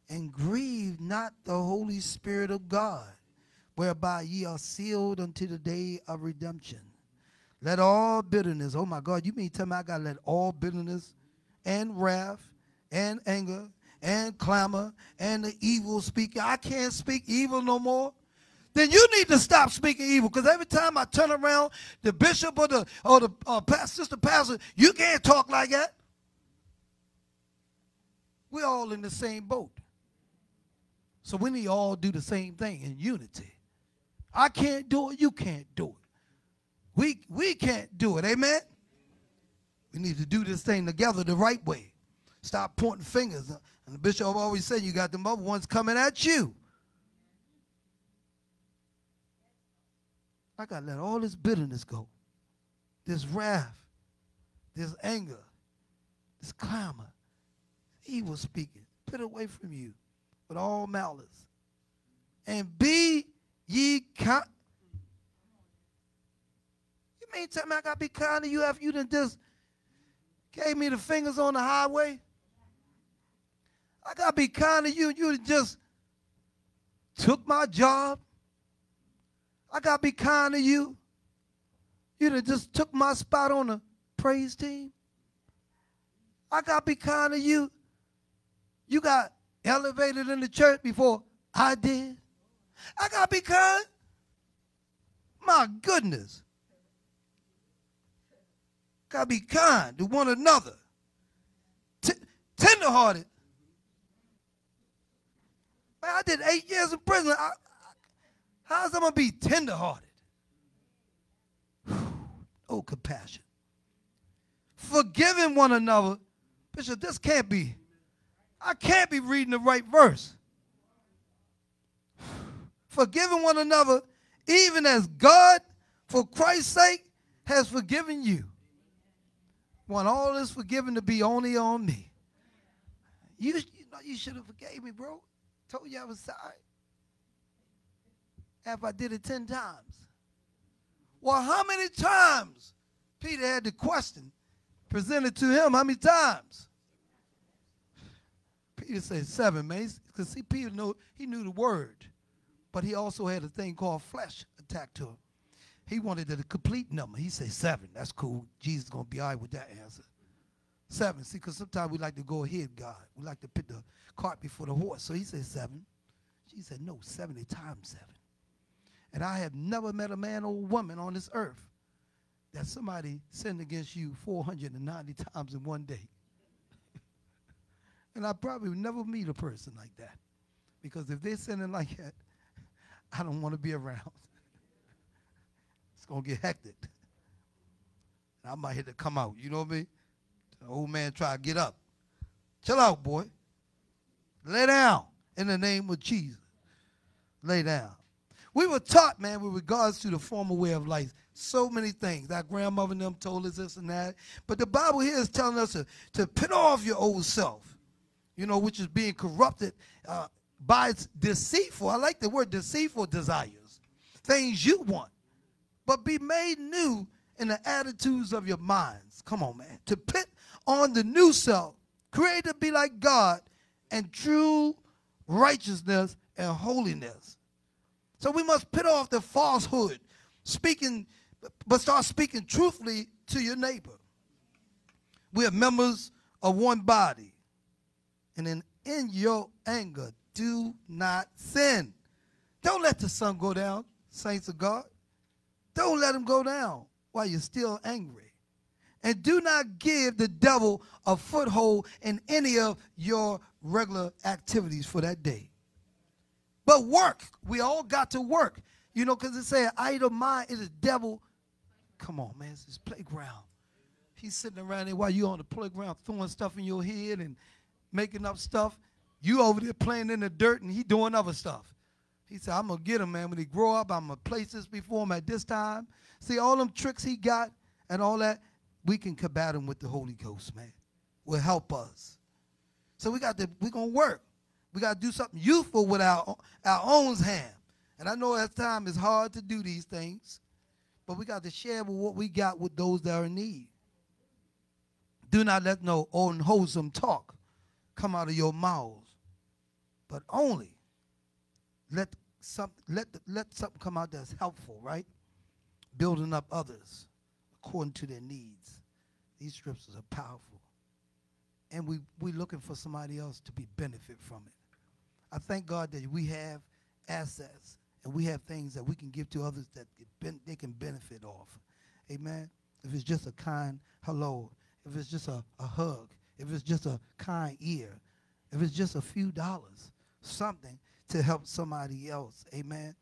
And grieve not the Holy Spirit of God, whereby ye are sealed unto the day of redemption. Let all bitterness, oh my God, you mean tell me I gotta let all bitterness and wrath and anger and clamor and the evil speaking. I can't speak evil no more. Then you need to stop speaking evil because every time I turn around, the bishop or the or the uh, pastor, sister pastor, you can't talk like that. We're all in the same boat. So we need to all do the same thing in unity. I can't do it, you can't do it. We, we can't do it, amen? We need to do this thing together the right way. Stop pointing fingers. And the bishop always said you got them other ones coming at you. I got to let all this bitterness go, this wrath, this anger, this clamor, evil speaking. Put away from you with all malice. And be ye kind. You mean tell me I got to be kind to you after you done just gave me the fingers on the highway? I got to be kind to you. You just took my job. I got to be kind to you. You just took my spot on the praise team. I got to be kind to you. You got elevated in the church before I did. I got to be kind. My goodness. Got to be kind to one another. T- tenderhearted. Man, I did eight years in prison. I, I, how's I to be tenderhearted? oh, compassion. Forgiving one another. Bishop, this can't be. I can't be reading the right verse. Forgiving one another, even as God, for Christ's sake, has forgiven you. Want all this forgiven to be only on me. You, you know you should have forgave me, bro. Told you I was sorry. After I did it ten times. Well, how many times Peter had the question presented to him? How many times? Peter said seven, man. Because see, Peter knew he knew the word, but he also had a thing called flesh attacked to him. He wanted the complete number. He said seven. That's cool. Jesus is gonna be all right with that answer. Seven. See, because sometimes we like to go ahead, God. We like to put the cart before the horse. So he said seven. She said, no, 70 times seven. And I have never met a man or woman on this earth that somebody sinned against you 490 times in one day. and I probably would never meet a person like that. Because if they're sinning like that, I don't want to be around. it's going to get hectic. And I might have to come out, you know what I mean? The old man try to get up. Chill out, boy. Lay down in the name of Jesus. Lay down. We were taught, man, with regards to the former way of life, so many things. Our grandmother and them told us this and that. But the Bible here is telling us to, to put off your old self, you know, which is being corrupted uh, by its deceitful, I like the word deceitful desires, things you want, but be made new in the attitudes of your minds. Come on, man. To put on the new self, created to be like God and true righteousness and holiness. So we must put off the falsehood, speaking, but start speaking truthfully to your neighbor. We are members of one body. And in, in your anger, do not sin. Don't let the sun go down, saints of God. Don't let him go down while you're still angry. And do not give the devil a foothold in any of your regular activities for that day. But work. We all got to work. You know, because it said idle mind is a devil. Come on, man. It's this playground. He's sitting around there while you're on the playground throwing stuff in your head and making up stuff. You over there playing in the dirt and he doing other stuff. He said, I'm going to get him, man. When he grow up, I'm going to place this before him at this time. See, all them tricks he got and all that, we can combat him with the Holy Ghost, man. Will help us. So we got to, we're to work. We got to do something useful with our, our own hand. And I know at times it's hard to do these things, but we got to share with what we got with those that are in need. Do not let no unwholesome talk come out of your mouths, but only let some let let something come out that's helpful, right? Building up others according to their needs. These scriptures are powerful, and we we looking for somebody else to be benefit from it. I thank God that we have assets and we have things that we can give to others that they can benefit off. Amen. If it's just a kind hello, if it's just a, a hug, if it's just a kind ear, if it's just a few dollars, something to help somebody else. Amen.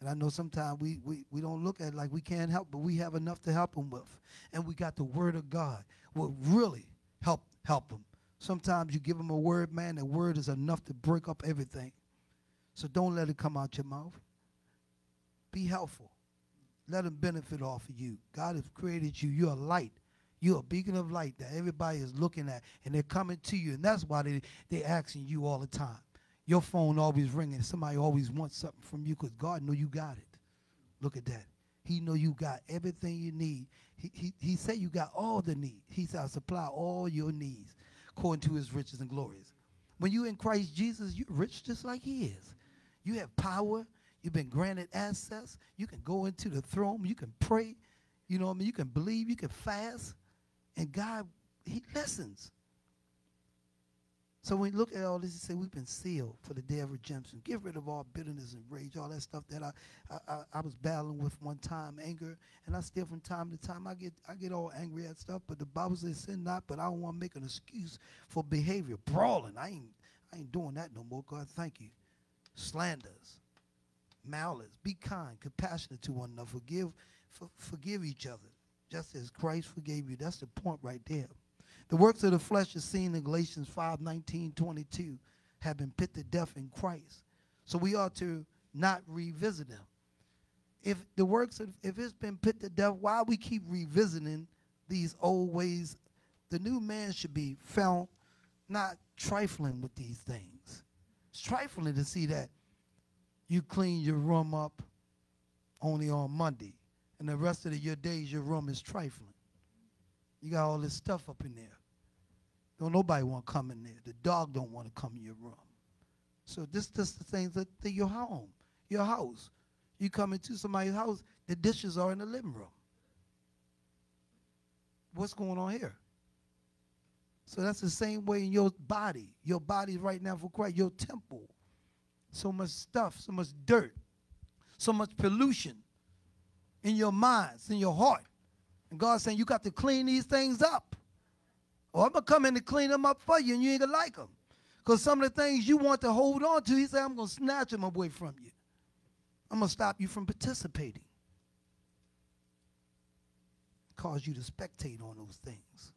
And I know sometimes we, we, we don't look at it like we can't help, but we have enough to help them with. And we got the word of God will really help help them. Sometimes you give them a word, man, the word is enough to break up everything. So don't let it come out your mouth. Be helpful. Let them benefit off of you. God has created you. You're a light. You're a beacon of light that everybody is looking at, and they're coming to you. And that's why they, they're asking you all the time. Your phone always ringing. Somebody always wants something from you because God know you got it. Look at that. He know you got everything you need. He, he, he said you got all the need. He said, I supply all your needs according to his riches and glories. When you in Christ Jesus, you're rich just like he is. You have power. You've been granted access. You can go into the throne. You can pray. You know what I mean? You can believe. You can fast. And God, he listens. So when we look at all this, and say we've been sealed for the day of redemption. Get rid of all bitterness and rage, all that stuff that I, I, I, was battling with one time, anger, and I still from time to time I get I get all angry at stuff. But the Bible says sin not, but I don't want to make an excuse for behavior, brawling. I ain't I ain't doing that no more. God, thank you. Slanders, malice, be kind, compassionate to one another, forgive, for, forgive each other, just as Christ forgave you. That's the point right there. The works of the flesh is seen in Galatians 5 19, 22, have been put to death in Christ. So we ought to not revisit them. If the works, of, if it's been put to death, why we keep revisiting these old ways? The new man should be found not trifling with these things. It's trifling to see that you clean your room up only on Monday, and the rest of the, your days your room is trifling. You got all this stuff up in there. Don't nobody want to come in there. The dog don't want to come in your room. So this just the things that, your home, your house. You come into somebody's house, the dishes are in the living room. What's going on here? So that's the same way in your body. Your body right now for Christ, your temple. So much stuff, so much dirt, so much pollution in your minds, in your heart. And God's saying you got to clean these things up. Or I'm going to come in and clean them up for you and you ain't going to like them. Because some of the things you want to hold on to, he said, I'm going to snatch them away from you. I'm going to stop you from participating. Cause you to spectate on those things.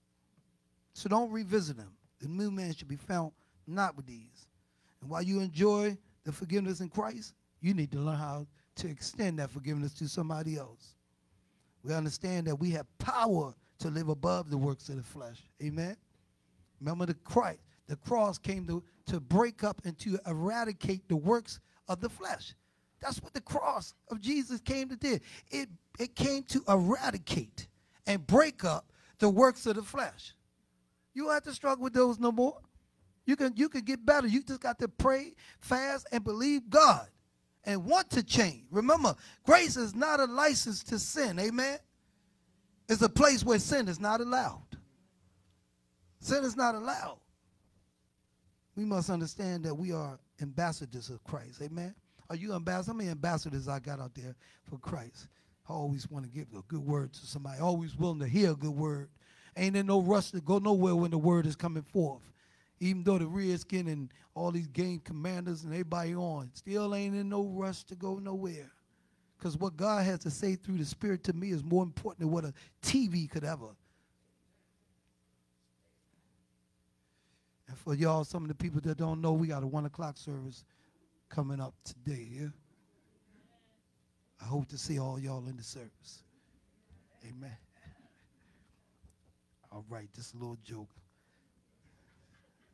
So don't revisit them. The new man should be found not with these. And while you enjoy the forgiveness in Christ, you need to learn how to extend that forgiveness to somebody else. We understand that we have power to live above the works of the flesh. Amen. Remember the Christ, the cross came to, to break up and to eradicate the works of the flesh. That's what the cross of Jesus came to do. It, it came to eradicate and break up the works of the flesh. You don't have to struggle with those no more. You can you can get better. You just got to pray, fast, and believe God and want to change. Remember, grace is not a license to sin. Amen. It's a place where sin is not allowed. Sin is not allowed. We must understand that we are ambassadors of Christ. Amen. Are you ambassadors? How many ambassadors I got out there for Christ? I always want to give a good word to somebody. Always willing to hear a good word. Ain't in no rush to go nowhere when the word is coming forth. Even though the Redskin and all these game commanders and everybody on, still ain't in no rush to go nowhere. Because what God has to say through the Spirit to me is more important than what a TV could ever. And for y'all, some of the people that don't know, we got a one o'clock service coming up today. Yeah? I hope to see all y'all in the service. Amen. All right, a little joke.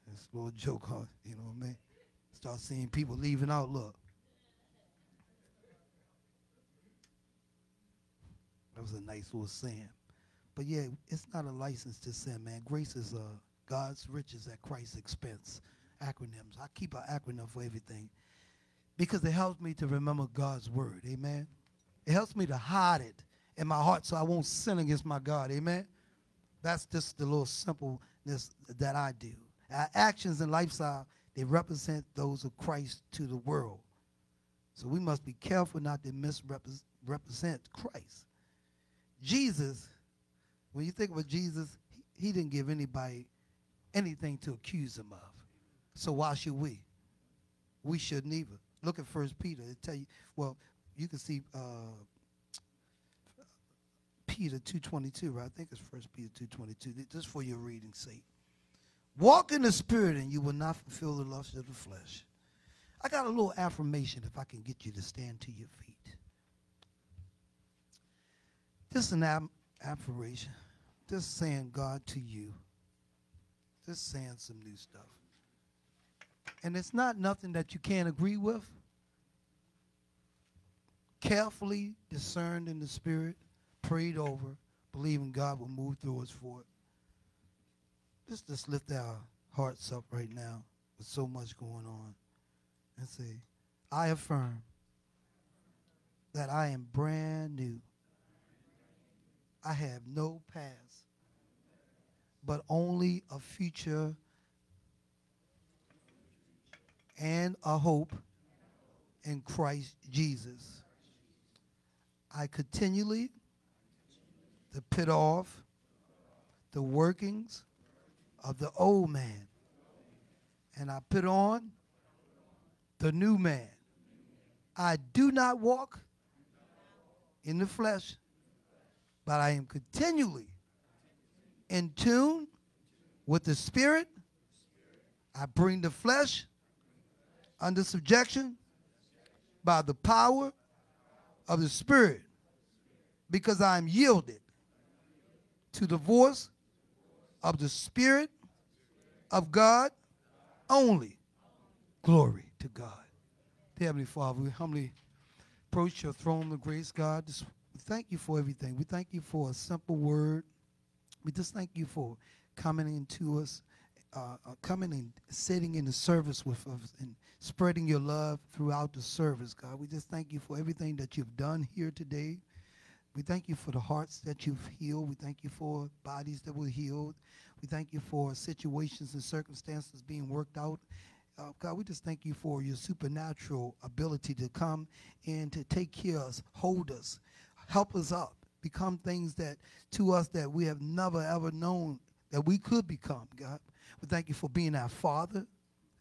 A little joke, huh? You know what I mean? Start seeing people leaving out. Look. That was a nice little saying. But yeah, it's not a license to sin, man. Grace is uh, God's riches at Christ's expense. Acronyms. I keep an acronym for everything because it helps me to remember God's word. Amen. It helps me to hide it in my heart so I won't sin against my God. Amen. That's just the little simpleness that I do. Our actions and lifestyle, they represent those of Christ to the world. So we must be careful not to misrepresent Christ. Jesus, when you think about Jesus, he, he didn't give anybody anything to accuse him of. So why should we? We shouldn't either. Look at First Peter. It tell you. Well, you can see uh, Peter two twenty two. Right? I think it's First Peter two twenty two. Just for your reading sake. Walk in the Spirit, and you will not fulfill the lust of the flesh. I got a little affirmation. If I can get you to stand to your feet. Just an affirmation. Just saying God to you. Just saying some new stuff. And it's not nothing that you can't agree with. Carefully discerned in the spirit, prayed over, believing God will move through us for it. Just, just lift our hearts up right now with so much going on and say, I affirm that I am brand new. I have no past, but only a future and a hope in Christ Jesus. I continually to put off the workings of the old man and I put on the new man. I do not walk in the flesh, but I am continually in tune with the Spirit. I bring the flesh under subjection by the power of the Spirit because I am yielded to the voice of the Spirit of God only. Glory to God. Heavenly Father, we humbly approach your throne of grace, God. Thank you for everything. We thank you for a simple word. We just thank you for coming into us, uh, uh, coming and sitting in the service with us and spreading your love throughout the service, God. We just thank you for everything that you've done here today. We thank you for the hearts that you've healed. We thank you for bodies that were healed. We thank you for situations and circumstances being worked out. Uh, God, we just thank you for your supernatural ability to come and to take care of us, hold us, help us up, become things that to us that we have never ever known that we could become, God. We thank you for being our Father,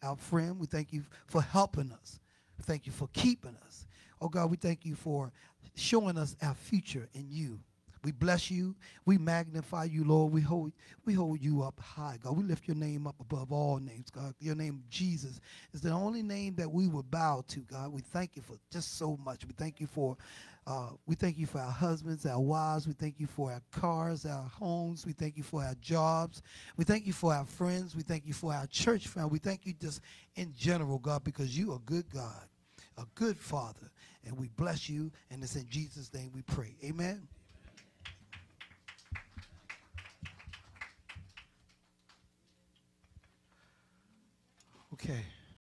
our friend. We thank you for helping us. We thank you for keeping us. Oh God, we thank you for showing us our future in you. We bless you. We magnify you, Lord. We hold, we hold you up high, God. We lift your name up above all names, God. Your name, Jesus, is the only name that we would bow to, God. We thank you for just so much. We thank you for uh, we thank you for our husbands, our wives. We thank you for our cars, our homes. We thank you for our jobs. We thank you for our friends. We thank you for our church family. We thank you just in general, God, because you are good God, a good Father. And we bless you. And it's in Jesus' name we pray. Amen. Okay.